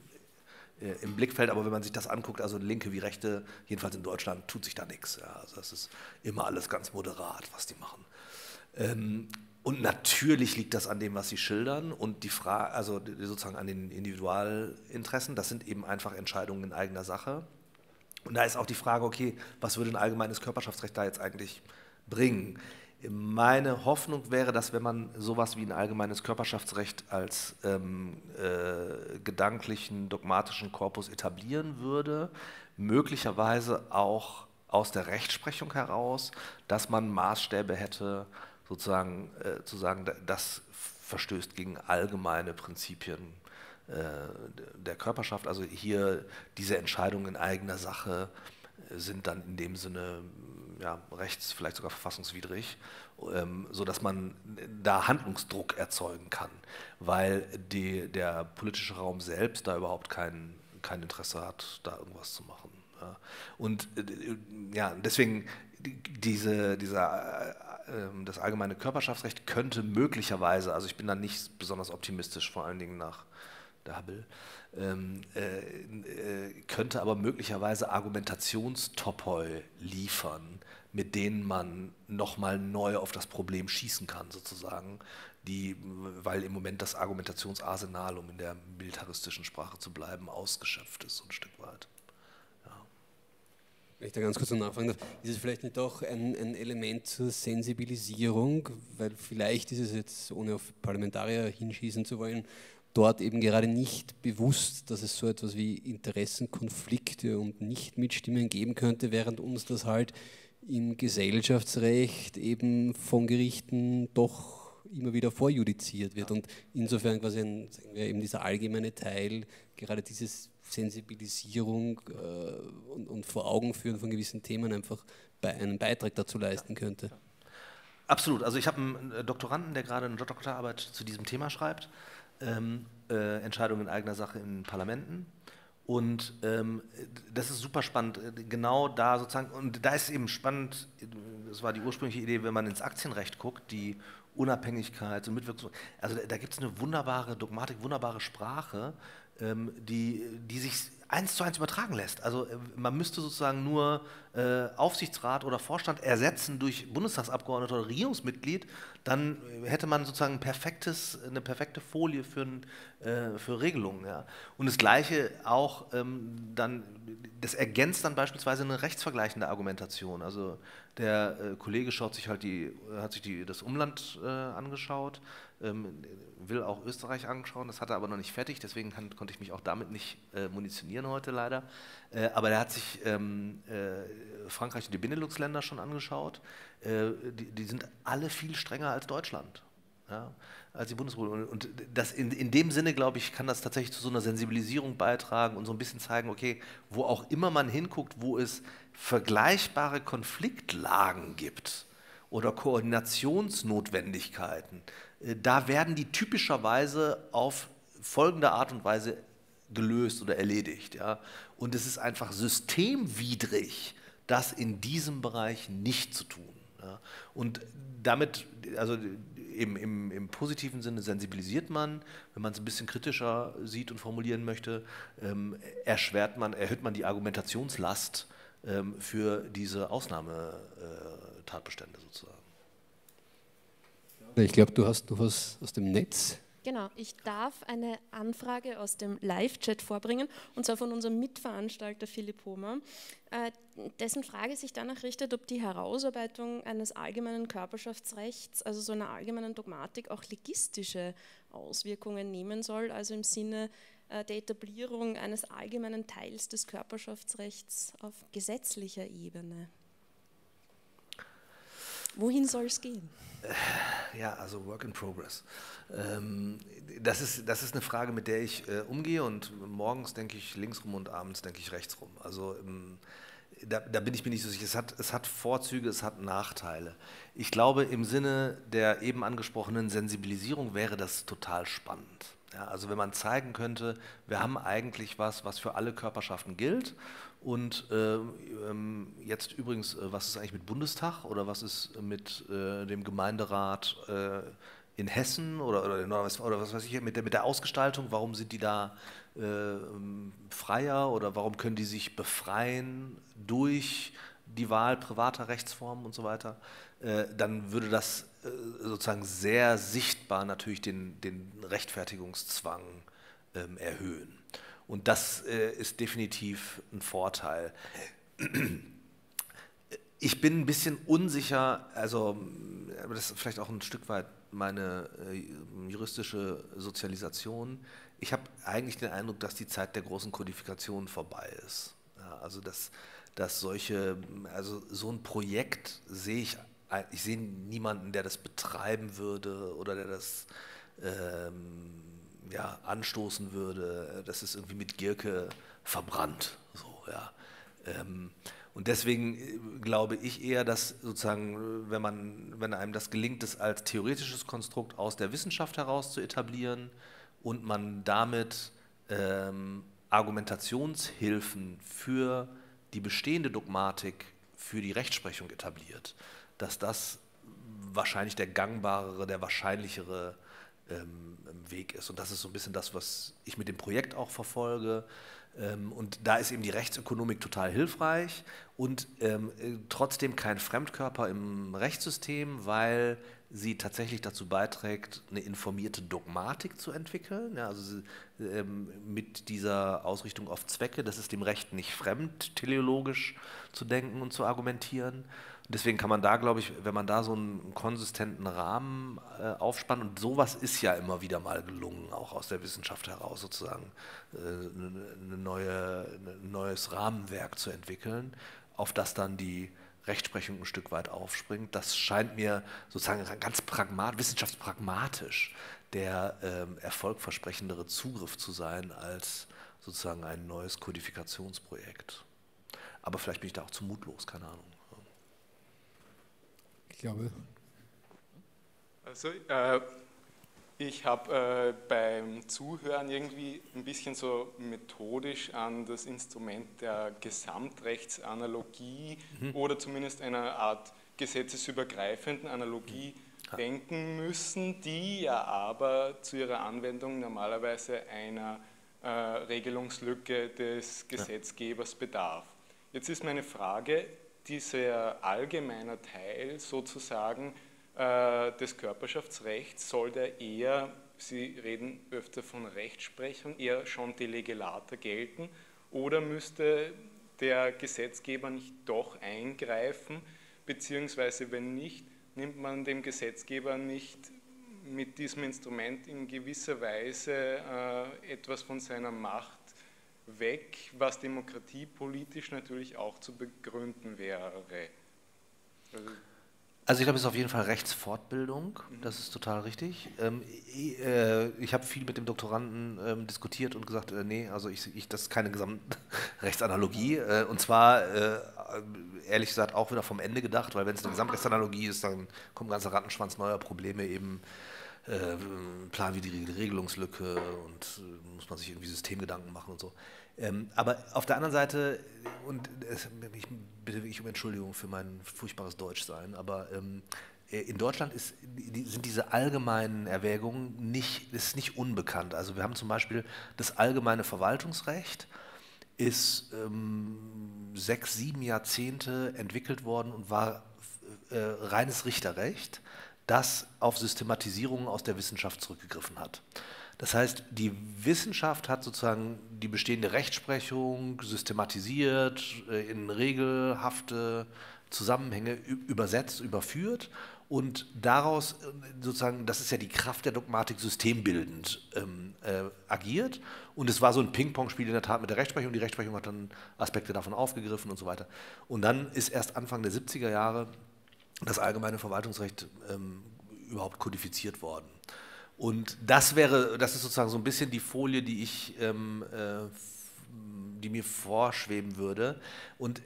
im Blickfeld, aber wenn man sich das anguckt, also Linke wie Rechte, jedenfalls in Deutschland, tut sich da nichts. Ja. Also das ist immer alles ganz moderat, was die machen. Ähm, und natürlich liegt das an dem, was Sie schildern und die Frage, also sozusagen an den Individualinteressen. Das sind eben einfach Entscheidungen in eigener Sache. Und da ist auch die Frage, okay, was würde ein allgemeines Körperschaftsrecht da jetzt eigentlich bringen? Meine Hoffnung wäre, dass wenn man sowas wie ein allgemeines Körperschaftsrecht als ähm, äh, gedanklichen, dogmatischen Korpus etablieren würde, möglicherweise auch aus der Rechtsprechung heraus, dass man Maßstäbe hätte, sozusagen äh, zu sagen, das verstößt gegen allgemeine Prinzipien äh, der Körperschaft. Also hier diese Entscheidungen in eigener Sache sind dann in dem Sinne ja, rechts, vielleicht sogar verfassungswidrig, ähm, sodass man da Handlungsdruck erzeugen kann, weil die, der politische Raum selbst da überhaupt kein, kein Interesse hat, da irgendwas zu machen. Ja. Und äh, ja, deswegen diese, dieser, äh, das allgemeine Körperschaftsrecht könnte möglicherweise, also ich bin da nicht besonders optimistisch, vor allen Dingen nach der Hubble, äh, äh, könnte aber möglicherweise Argumentationstopoi liefern, mit denen man nochmal neu auf das Problem schießen kann, sozusagen, die, weil im Moment das Argumentationsarsenal, um in der militaristischen Sprache zu bleiben, ausgeschöpft ist, so ein Stück weit. Wenn ich da ganz kurz nachfragen darf, ist es vielleicht nicht auch ein, ein, Element zur Sensibilisierung, weil vielleicht ist es jetzt, ohne auf Parlamentarier hinschießen zu wollen, dort eben gerade nicht bewusst, dass es so etwas wie Interessenkonflikte und Nichtmitstimmen geben könnte, während uns das halt im Gesellschaftsrecht eben von Gerichten doch immer wieder vorjudiziert wird. Und insofern quasi ein, wir, eben dieser allgemeine Teil, gerade dieses Sensibilisierung äh, und, und vor Augen führen von gewissen Themen einfach bei einen Beitrag dazu leisten könnte. Absolut. Also ich habe einen Doktoranden, der gerade eine Doktorarbeit zu diesem Thema schreibt ähm, äh, Entscheidungen in eigener Sache in Parlamenten. Und ähm, das ist super spannend, genau da sozusagen, und da ist eben spannend, das war die ursprüngliche Idee, wenn man ins Aktienrecht guckt, die Unabhängigkeit und Mitwirkung, also da, da gibt es eine wunderbare Dogmatik, wunderbare Sprache, ähm, die, die sich eins zu eins übertragen lässt. Also äh, man müsste sozusagen nur äh, Aufsichtsrat oder Vorstand ersetzen durch Bundestagsabgeordneter oder Regierungsmitglied, dann hätte man sozusagen ein perfektes, eine perfekte Folie für, äh, für Regelungen. Ja. Und das Gleiche auch ähm, dann, das ergänzt dann beispielsweise eine rechtsvergleichende Argumentation. Also der äh, Kollege schaut sich halt die, hat sich die, das Umland äh, angeschaut, will auch Österreich anschauen, das hat er aber noch nicht fertig, deswegen kann, konnte ich mich auch damit nicht äh, munitionieren heute leider. Äh, aber er hat sich ähm, äh, Frankreich und die Benelux-Länder schon angeschaut. Äh, die, die, sind alle viel strenger als Deutschland. Ja, als die Bundesrepublik. Und das in, in dem Sinne, glaube ich, kann das tatsächlich zu so einer Sensibilisierung beitragen und so ein bisschen zeigen, okay, wo auch immer man hinguckt, wo es vergleichbare Konfliktlagen gibt oder Koordinationsnotwendigkeiten, äh, da werden die typischerweise auf folgende Art und Weise gelöst oder erledigt. Ja? Und es ist einfach systemwidrig, das in diesem Bereich nicht zu tun. Ja? Und damit, also im, im, im, positiven Sinne sensibilisiert man, wenn man es ein bisschen kritischer sieht und formulieren möchte, ähm, erschwert man, erhöht man die Argumentationslast ähm, für diese Ausnahmetatbestände sozusagen. Ich glaube, du hast noch was aus dem Netz. Genau, ich darf eine Anfrage aus dem Live-Chat vorbringen, und zwar von unserem Mitveranstalter Philipp Homer, äh, dessen Frage sich danach richtet, ob die Herausarbeitung eines allgemeinen Körperschaftsrechts, also so einer allgemeinen Dogmatik, auch legistische Auswirkungen nehmen soll, also im Sinne äh, der Etablierung eines allgemeinen Teils des Körperschaftsrechts auf gesetzlicher Ebene. Wohin soll es gehen? Ja, also Work in Progress. Ähm, das, ist, das ist eine Frage, mit der ich äh, umgehe und morgens denke ich links rum und abends denke ich rechts rum. Also ähm, da, da, bin ich mir nicht so sicher. Es hat, es hat Vorzüge, es hat Nachteile. Ich glaube, im Sinne der eben angesprochenen Sensibilisierung wäre das total spannend. Ja, also wenn man zeigen könnte, wir haben eigentlich was, was für alle Körperschaften gilt und äh, ähm, jetzt übrigens, äh, was ist eigentlich mit Bundestag oder was ist mit äh, dem Gemeinderat äh, in Hessen oder, oder, oder, was weiß ich, mit der, mit der Ausgestaltung? Warum sind die da äh, ähm, freier oder warum können die sich befreien durch die Wahl privater Rechtsformen und so weiter? Äh, dann würde das sozusagen sehr sichtbar natürlich den, den Rechtfertigungszwang ähm, erhöhen. Und das äh, ist definitiv ein Vorteil. Ich bin ein bisschen unsicher, also das ist vielleicht auch ein Stück weit meine äh, juristische Sozialisation. Ich habe eigentlich den Eindruck, dass die Zeit der großen Kodifikation vorbei ist. Ja, also dass, dass solche, also so ein Projekt sehe ich, ich sehe niemanden, der das betreiben würde oder der das ähm, ja, anstoßen würde, das ist irgendwie mit Gierke verbrannt. So, ja. Ähm, und deswegen äh, glaube ich eher, dass sozusagen, wenn, man, wenn einem das gelingt, das als theoretisches Konstrukt aus der Wissenschaft heraus zu etablieren und man damit ähm, Argumentationshilfen für die bestehende Dogmatik für die Rechtsprechung etabliert, dass das wahrscheinlich der gangbarere, der wahrscheinlichere ähm, Weg ist. Und das ist so ein bisschen das, was ich mit dem Projekt auch verfolge. Ähm, und da ist eben die Rechtsökonomik total hilfreich und ähm, äh, trotzdem kein Fremdkörper im Rechtssystem, weil sie tatsächlich dazu beiträgt, eine informierte Dogmatik zu entwickeln. Ja, also ähm, mit dieser Ausrichtung auf Zwecke, das ist dem Recht nicht fremd, teleologisch zu denken und zu argumentieren. Deswegen kann man da, glaube ich, wenn man da so einen konsistenten Rahmen äh, aufspannt, und sowas ist ja immer wieder mal gelungen, auch aus der Wissenschaft heraus sozusagen, äh, eine neue, ein neues Rahmenwerk zu entwickeln, auf das dann die Rechtsprechung ein Stück weit aufspringt. Das scheint mir sozusagen ganz pragmatisch, wissenschaftspragmatisch der ähm, erfolgversprechendere Zugriff zu sein als sozusagen ein neues Kodifikationsprojekt. Aber vielleicht bin ich da auch zu mutlos, keine Ahnung glaube. Also äh, ich habe äh, beim Zuhören irgendwie ein bisschen so methodisch an das Instrument der Gesamtrechtsanalogie mhm. oder zumindest einer Art gesetzesübergreifenden Analogie ja. denken müssen, die ja aber zu ihrer Anwendung normalerweise einer äh, Regelungslücke des Gesetzgebers bedarf. Jetzt ist meine Frage, dieser allgemeine Teil sozusagen äh, des Körperschaftsrechts, soll der eher, Sie reden öfter von Rechtsprechung, eher schon de gelten? Oder müsste der Gesetzgeber nicht doch eingreifen, beziehungsweise wenn nicht, nimmt man dem Gesetzgeber nicht mit diesem Instrument in gewisser Weise äh, etwas von seiner Macht weg, was Demokratie politisch natürlich auch zu begründen wäre. Also, also ich glaube, es ist auf jeden Fall Rechtsfortbildung, mhm. das ist total richtig. Ähm, ich, äh, ich habe viel mit dem Doktoranden ähm, diskutiert und gesagt, äh, nee, also ich, ich, das ist keine Gesamtrechtsanalogie. Äh, und zwar, äh, ehrlich gesagt, auch wieder vom Ende gedacht, weil wenn es eine Gesamtrechtsanalogie ist, dann kommt ein ganzer Rattenschwanz neuer Probleme eben äh, die Regelungslücke und äh, muss man sich irgendwie Systemgedanken machen und so. Ähm, aber auf der anderen Seite, und äh, ich bitte ich um Entschuldigung für mein furchtbares Deutschsein, aber ähm, äh, in Deutschland ist, sind diese allgemeinen Erwägungen nicht, ist nicht unbekannt. Also wir haben zum Beispiel das allgemeine Verwaltungsrecht, ist ähm, sechs, sieben Jahrzehnte entwickelt worden und war äh, reines Richterrecht das auf Systematisierungen aus der Wissenschaft zurückgegriffen hat. Das heißt, die Wissenschaft hat sozusagen die bestehende Rechtsprechung systematisiert, äh, in regelhafte Zusammenhänge übersetzt, überführt und daraus äh, sozusagen, das ist ja die Kraft der Dogmatik, systembildend ähm, äh, agiert. Und es war so ein Ping-Pong-Spiel in der Tat mit der Rechtsprechung. Die Rechtsprechung hat dann Aspekte davon aufgegriffen und so weiter. Und dann ist erst Anfang der 70er Jahre das allgemeine Verwaltungsrecht ähm, überhaupt kodifiziert worden. Und das wäre, das ist sozusagen so ein bisschen die Folie, die ich, ähm, äh, die mir vorschweben würde. Und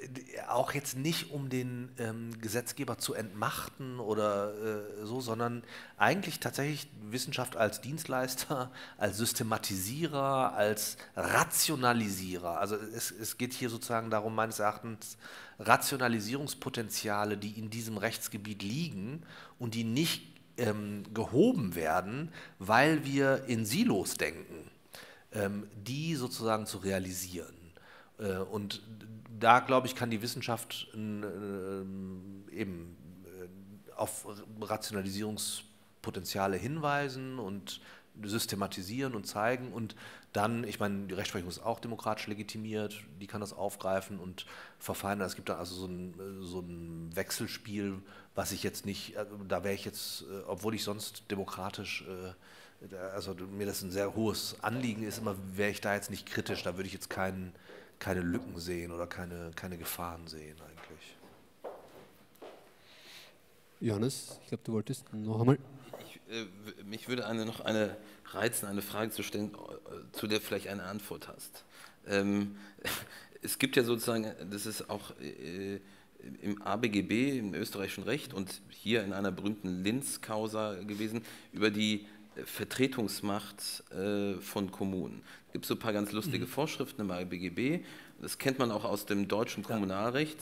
auch jetzt nicht, um den ähm, Gesetzgeber zu entmachten oder äh, so, sondern eigentlich tatsächlich Wissenschaft als Dienstleister, als Systematisierer, als Rationalisierer. Also es, es geht hier sozusagen darum, meines Erachtens, Rationalisierungspotenziale, die in diesem Rechtsgebiet liegen und die nicht ähm, gehoben werden, weil wir in Silos denken, ähm, die sozusagen zu realisieren. Äh, und da, glaube ich, kann die Wissenschaft äh, eben äh, auf Rationalisierungspotenziale hinweisen und systematisieren und zeigen und dann, ich meine, die Rechtsprechung ist auch demokratisch legitimiert, die kann das aufgreifen und verfeinern. Es gibt da also so ein, so ein Wechselspiel, was ich jetzt nicht, äh, da wäre ich jetzt, äh, obwohl ich sonst demokratisch, äh, also mir das ein sehr hohes Anliegen ist, immer wäre ich da jetzt nicht kritisch, da würde ich jetzt kein, keine Lücken sehen oder keine, keine Gefahren sehen eigentlich. Johannes, ich glaube, du wolltest noch einmal. Ich, äh, mich würde eine, noch eine reizen, eine Frage zu stellen, äh, zu der vielleicht eine Antwort hast. Ähm, es gibt ja sozusagen, das ist auch äh, im ABGB, im österreichischen Recht und hier in einer berühmten Linz-Causa gewesen, über die Vertretungsmacht äh, von Kommunen. Es gibt so ein paar ganz lustige mhm. Vorschriften im ABGB, das kennt man auch aus dem deutschen Kommunalrecht,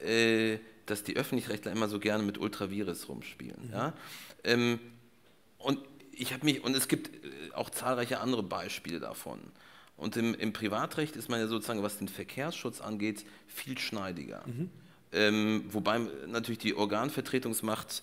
äh, dass die Öffentlichrechtler immer so gerne mit Ultravirus rumspielen. Mhm. Ja? Ähm, und ich habe mich, und es gibt äh, auch zahlreiche andere Beispiele davon. Und im, im, Privatrecht ist man ja sozusagen, was den Verkehrsschutz angeht, viel schneidiger. Mhm. Ähm, wobei natürlich die Organvertretungsmacht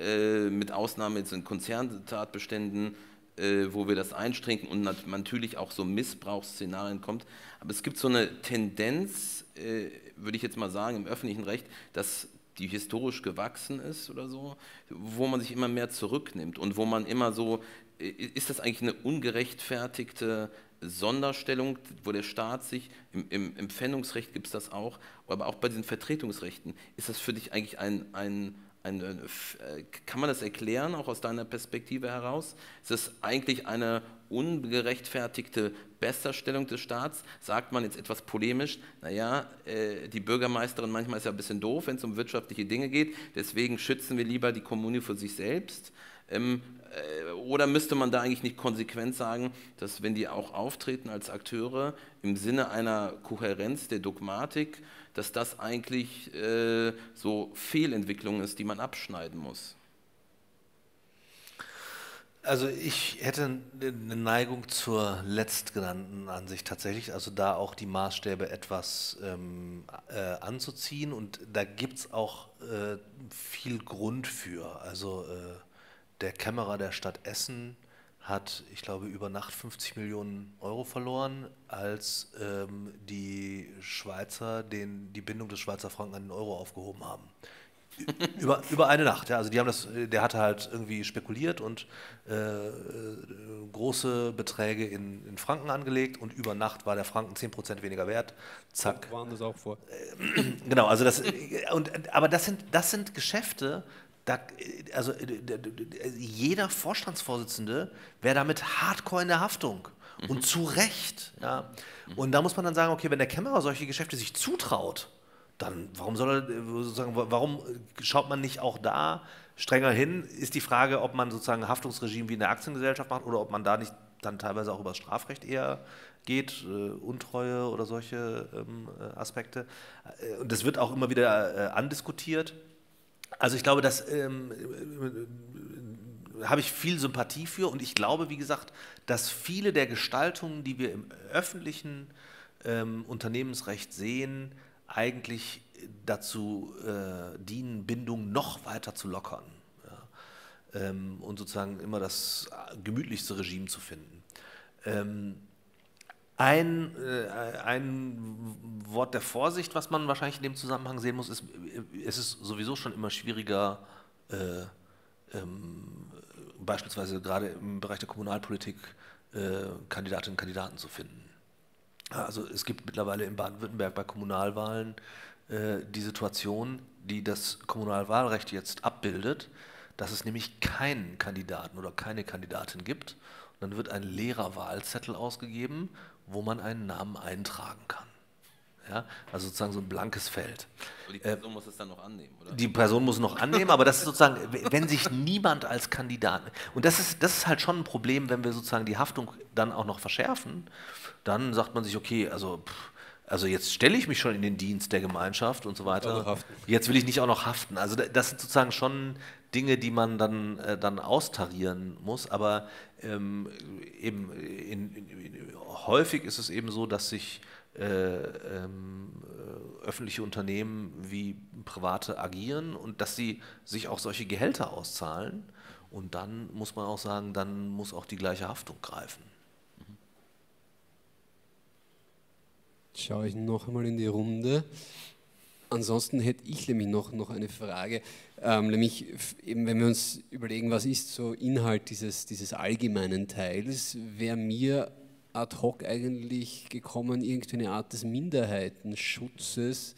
äh, mit Ausnahme jetzt in Konzerntatbeständen, äh, wo wir das einstrengen und nat natürlich auch so Missbrauchsszenarien kommt. Aber es gibt so eine Tendenz, äh, würde ich jetzt mal sagen, im öffentlichen Recht, dass die historisch gewachsen ist oder so, wo man sich immer mehr zurücknimmt und wo man immer so, ist das eigentlich eine ungerechtfertigte Sonderstellung, wo der Staat sich, im, im Empfängungsrecht gibt es das auch, aber auch bei diesen Vertretungsrechten, ist das für dich eigentlich ein, ein, ein, äh, kann man das erklären, auch aus deiner Perspektive heraus? Ist das eigentlich eine ungerechtfertigte Besserstellung des Staats? Sagt man jetzt etwas polemisch, naja, äh, die Bürgermeisterin manchmal ist ja ein bisschen doof, wenn es um wirtschaftliche Dinge geht, deswegen schützen wir lieber die Kommune für sich selbst. Ähm, äh, oder müsste man da eigentlich nicht konsequent sagen, dass wenn die auch auftreten als Akteure im Sinne einer Kohärenz der Dogmatik, dass das eigentlich äh, so Fehlentwicklung ist, die man abschneiden muss? Also ich hätte eine Neigung zur letztgenannten Ansicht tatsächlich, also da auch die Maßstäbe etwas ähm, äh, anzuziehen und da gibt es auch äh, viel Grund für. Also äh, der Kämmerer der Stadt Essen hat, ich glaube, über Nacht 50 Millionen Euro verloren, als ähm, die Schweizer den, die Bindung des Schweizer Franken an den Euro aufgehoben haben über, über eine Nacht. Ja. Also die haben das, der hatte halt irgendwie spekuliert und äh, große Beträge in, in, Franken angelegt und über Nacht war der Franken 10% weniger wert. Zack. waren das auch vor. genau, also das, und, aber das sind, das sind Geschäfte, da, also jeder Vorstandsvorsitzende wäre damit hardcore in der Haftung. Und mhm. zu Recht. Ja. Und da muss man dann sagen, okay, wenn der Kämmerer solche Geschäfte sich zutraut, dann warum soll er, sozusagen, warum schaut man nicht auch da strenger hin? Ist die Frage, ob man sozusagen ein Haftungsregime wie in der Aktiengesellschaft macht oder ob man da nicht dann teilweise auch über das Strafrecht eher geht, äh, Untreue oder solche ähm, äh, Aspekte. Äh, und das wird auch immer wieder äh, andiskutiert. Also ich glaube, das ähm, äh, habe ich viel Sympathie für und ich glaube, wie gesagt, dass viele der Gestaltungen, die wir im öffentlichen ähm, Unternehmensrecht sehen, eigentlich dazu äh, dienen, Bindung noch weiter zu lockern ja, ähm, und sozusagen immer das gemütlichste Regime zu finden. Ähm, ein, äh, ein Wort der Vorsicht, was man wahrscheinlich in dem Zusammenhang sehen muss, ist, äh, es ist sowieso schon immer schwieriger, äh, ähm, beispielsweise gerade im Bereich der Kommunalpolitik äh, Kandidatinnen und Kandidaten zu finden. Also es gibt mittlerweile in Baden-Württemberg bei Kommunalwahlen äh, die Situation, die das Kommunalwahlrecht jetzt abbildet, dass es nämlich keinen Kandidaten oder keine Kandidatin gibt. Und dann wird ein leerer Wahlzettel ausgegeben, wo man einen Namen eintragen kann. Ja, also sozusagen so ein blankes Feld. Aber die Person äh, muss es dann noch annehmen, oder? Die Person muss noch annehmen, aber das ist sozusagen, wenn sich niemand als Kandidat. Und das ist, das ist halt schon ein Problem, wenn wir sozusagen die Haftung dann auch noch verschärfen dann sagt man sich, okay, also, also jetzt stelle ich mich schon in den Dienst der Gemeinschaft und so weiter. Jetzt will ich nicht auch noch haften. Also das sind sozusagen schon Dinge, die man dann, äh, dann austarieren muss. Aber ähm, eben in, in, häufig ist es eben so, dass sich äh, ähm, öffentliche Unternehmen wie private agieren und dass sie sich auch solche Gehälter auszahlen. Und dann muss man auch sagen, dann muss auch die gleiche Haftung greifen. Schaue ich noch einmal in die Runde. Ansonsten hätte ich nämlich noch, noch eine Frage, ähm, nämlich eben, wenn wir uns überlegen, was ist so Inhalt dieses, dieses allgemeinen Teils, wäre mir ad hoc eigentlich gekommen, irgendwie eine Art des Minderheitenschutzes,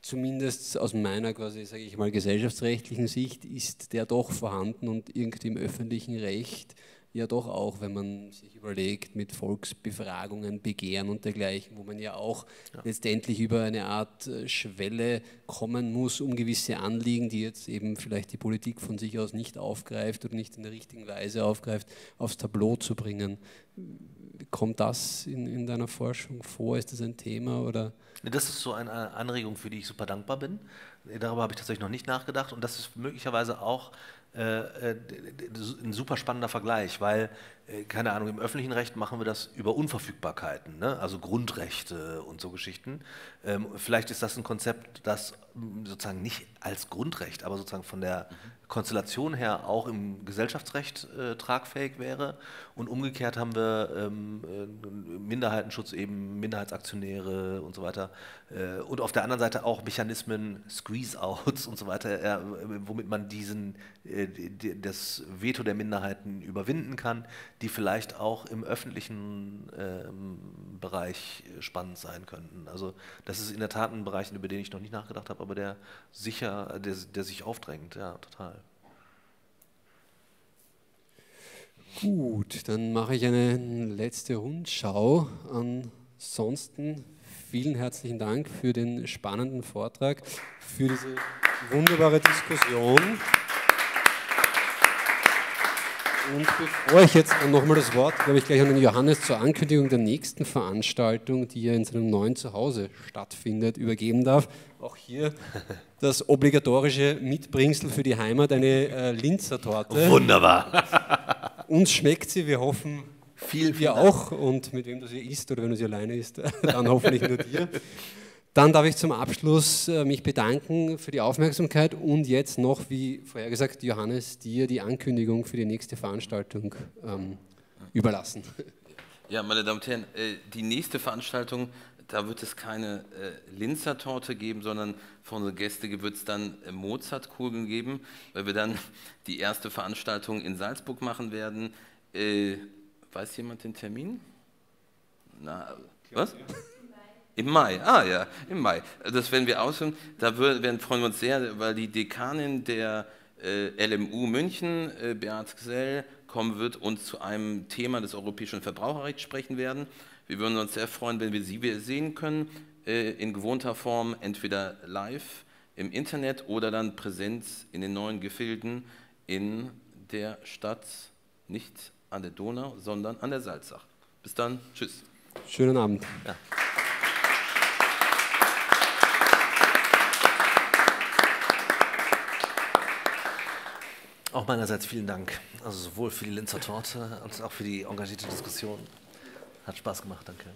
zumindest aus meiner quasi, sage ich mal, gesellschaftsrechtlichen Sicht, ist der doch vorhanden und irgendwie im öffentlichen Recht ja doch auch, wenn man sich überlegt, mit Volksbefragungen, Begehren und dergleichen, wo man ja auch ja. letztendlich über eine Art äh, Schwelle kommen muss, um gewisse Anliegen, die jetzt eben vielleicht die Politik von sich aus nicht aufgreift oder nicht in der richtigen Weise aufgreift, aufs Tableau zu bringen. Kommt das in, in deiner Forschung vor? Ist das ein Thema? Oder? Das ist so eine Anregung, für die ich super dankbar bin. Darüber habe ich tatsächlich noch nicht nachgedacht und das ist möglicherweise auch ein super spannender Vergleich, weil, äh, keine Ahnung, im öffentlichen Recht machen wir das über Unverfügbarkeiten, ne? also Grundrechte und so Geschichten. Ähm, vielleicht ist das ein Konzept, das sozusagen nicht als Grundrecht, aber sozusagen von der Konstellation her auch im Gesellschaftsrecht äh, tragfähig wäre. Und umgekehrt haben wir ähm, äh, Minderheitenschutz, eben Minderheitsaktionäre und so weiter. Äh, und auf der anderen Seite auch Mechanismen, Squeeze-Outs und so weiter, äh, womit man diesen, äh, das Veto der Minderheiten überwinden kann, die vielleicht auch im öffentlichen ähm, Bereich spannend sein könnten. Also das ist in der Tat ein Bereich, über den ich noch nicht nachgedacht habe, aber der sicher, der, der sich aufdrängt, ja, total. Gut, dann mache ich eine letzte Rundschau. Ansonsten vielen herzlichen Dank für den spannenden Vortrag, für diese wunderbare Diskussion. Und bevor ich jetzt nochmal das Wort, glaube ich, gleich an den Johannes zur Ankündigung der nächsten Veranstaltung, die ja in seinem neuen Zuhause stattfindet, übergeben darf, auch hier das obligatorische Mitbringsel für die Heimat, eine äh, Linzer Torte. Wunderbar. uns schmeckt sie, wir hoffen, viel, viel ihr auch und mit wem du sie isst oder wenn du sie alleine isst, dann hoffentlich nur dir. Dann darf ich zum Abschluss äh, mich bedanken für die Aufmerksamkeit und jetzt noch, wie vorher gesagt, Johannes, dir die Ankündigung für die nächste Veranstaltung ähm, überlassen. Ja, meine Damen und Herren, äh, die nächste Veranstaltung, da wird es keine äh, Linzer Torte geben, sondern für unsere Gäste wird es dann Mozartkugeln geben, weil wir dann die erste Veranstaltung in Salzburg machen werden. Weiß jemand den Termin? Na, was? Im Mai, ah ja, im Mai. Das werden wir ausführen. Da werden, freuen wir uns sehr, weil die Dekanin der äh, LMU München, äh, Beat Gesell, kommen wird und zu einem Thema des europäischen Verbraucherrechts sprechen werden. Wir würden uns sehr freuen, wenn wir Sie sehen können, äh, in gewohnter Form, entweder live im Internet oder dann Präsenz in den neuen Gefilden in der Stadt, nicht an der Donau, sondern an der Salzach. Bis dann, tschüss. Schönen Abend. Ja. Auch meinerseits vielen Dank. Also sowohl für die Linzer Torte als auch für die engagierte Diskussion. Hat Spaß gemacht, danke.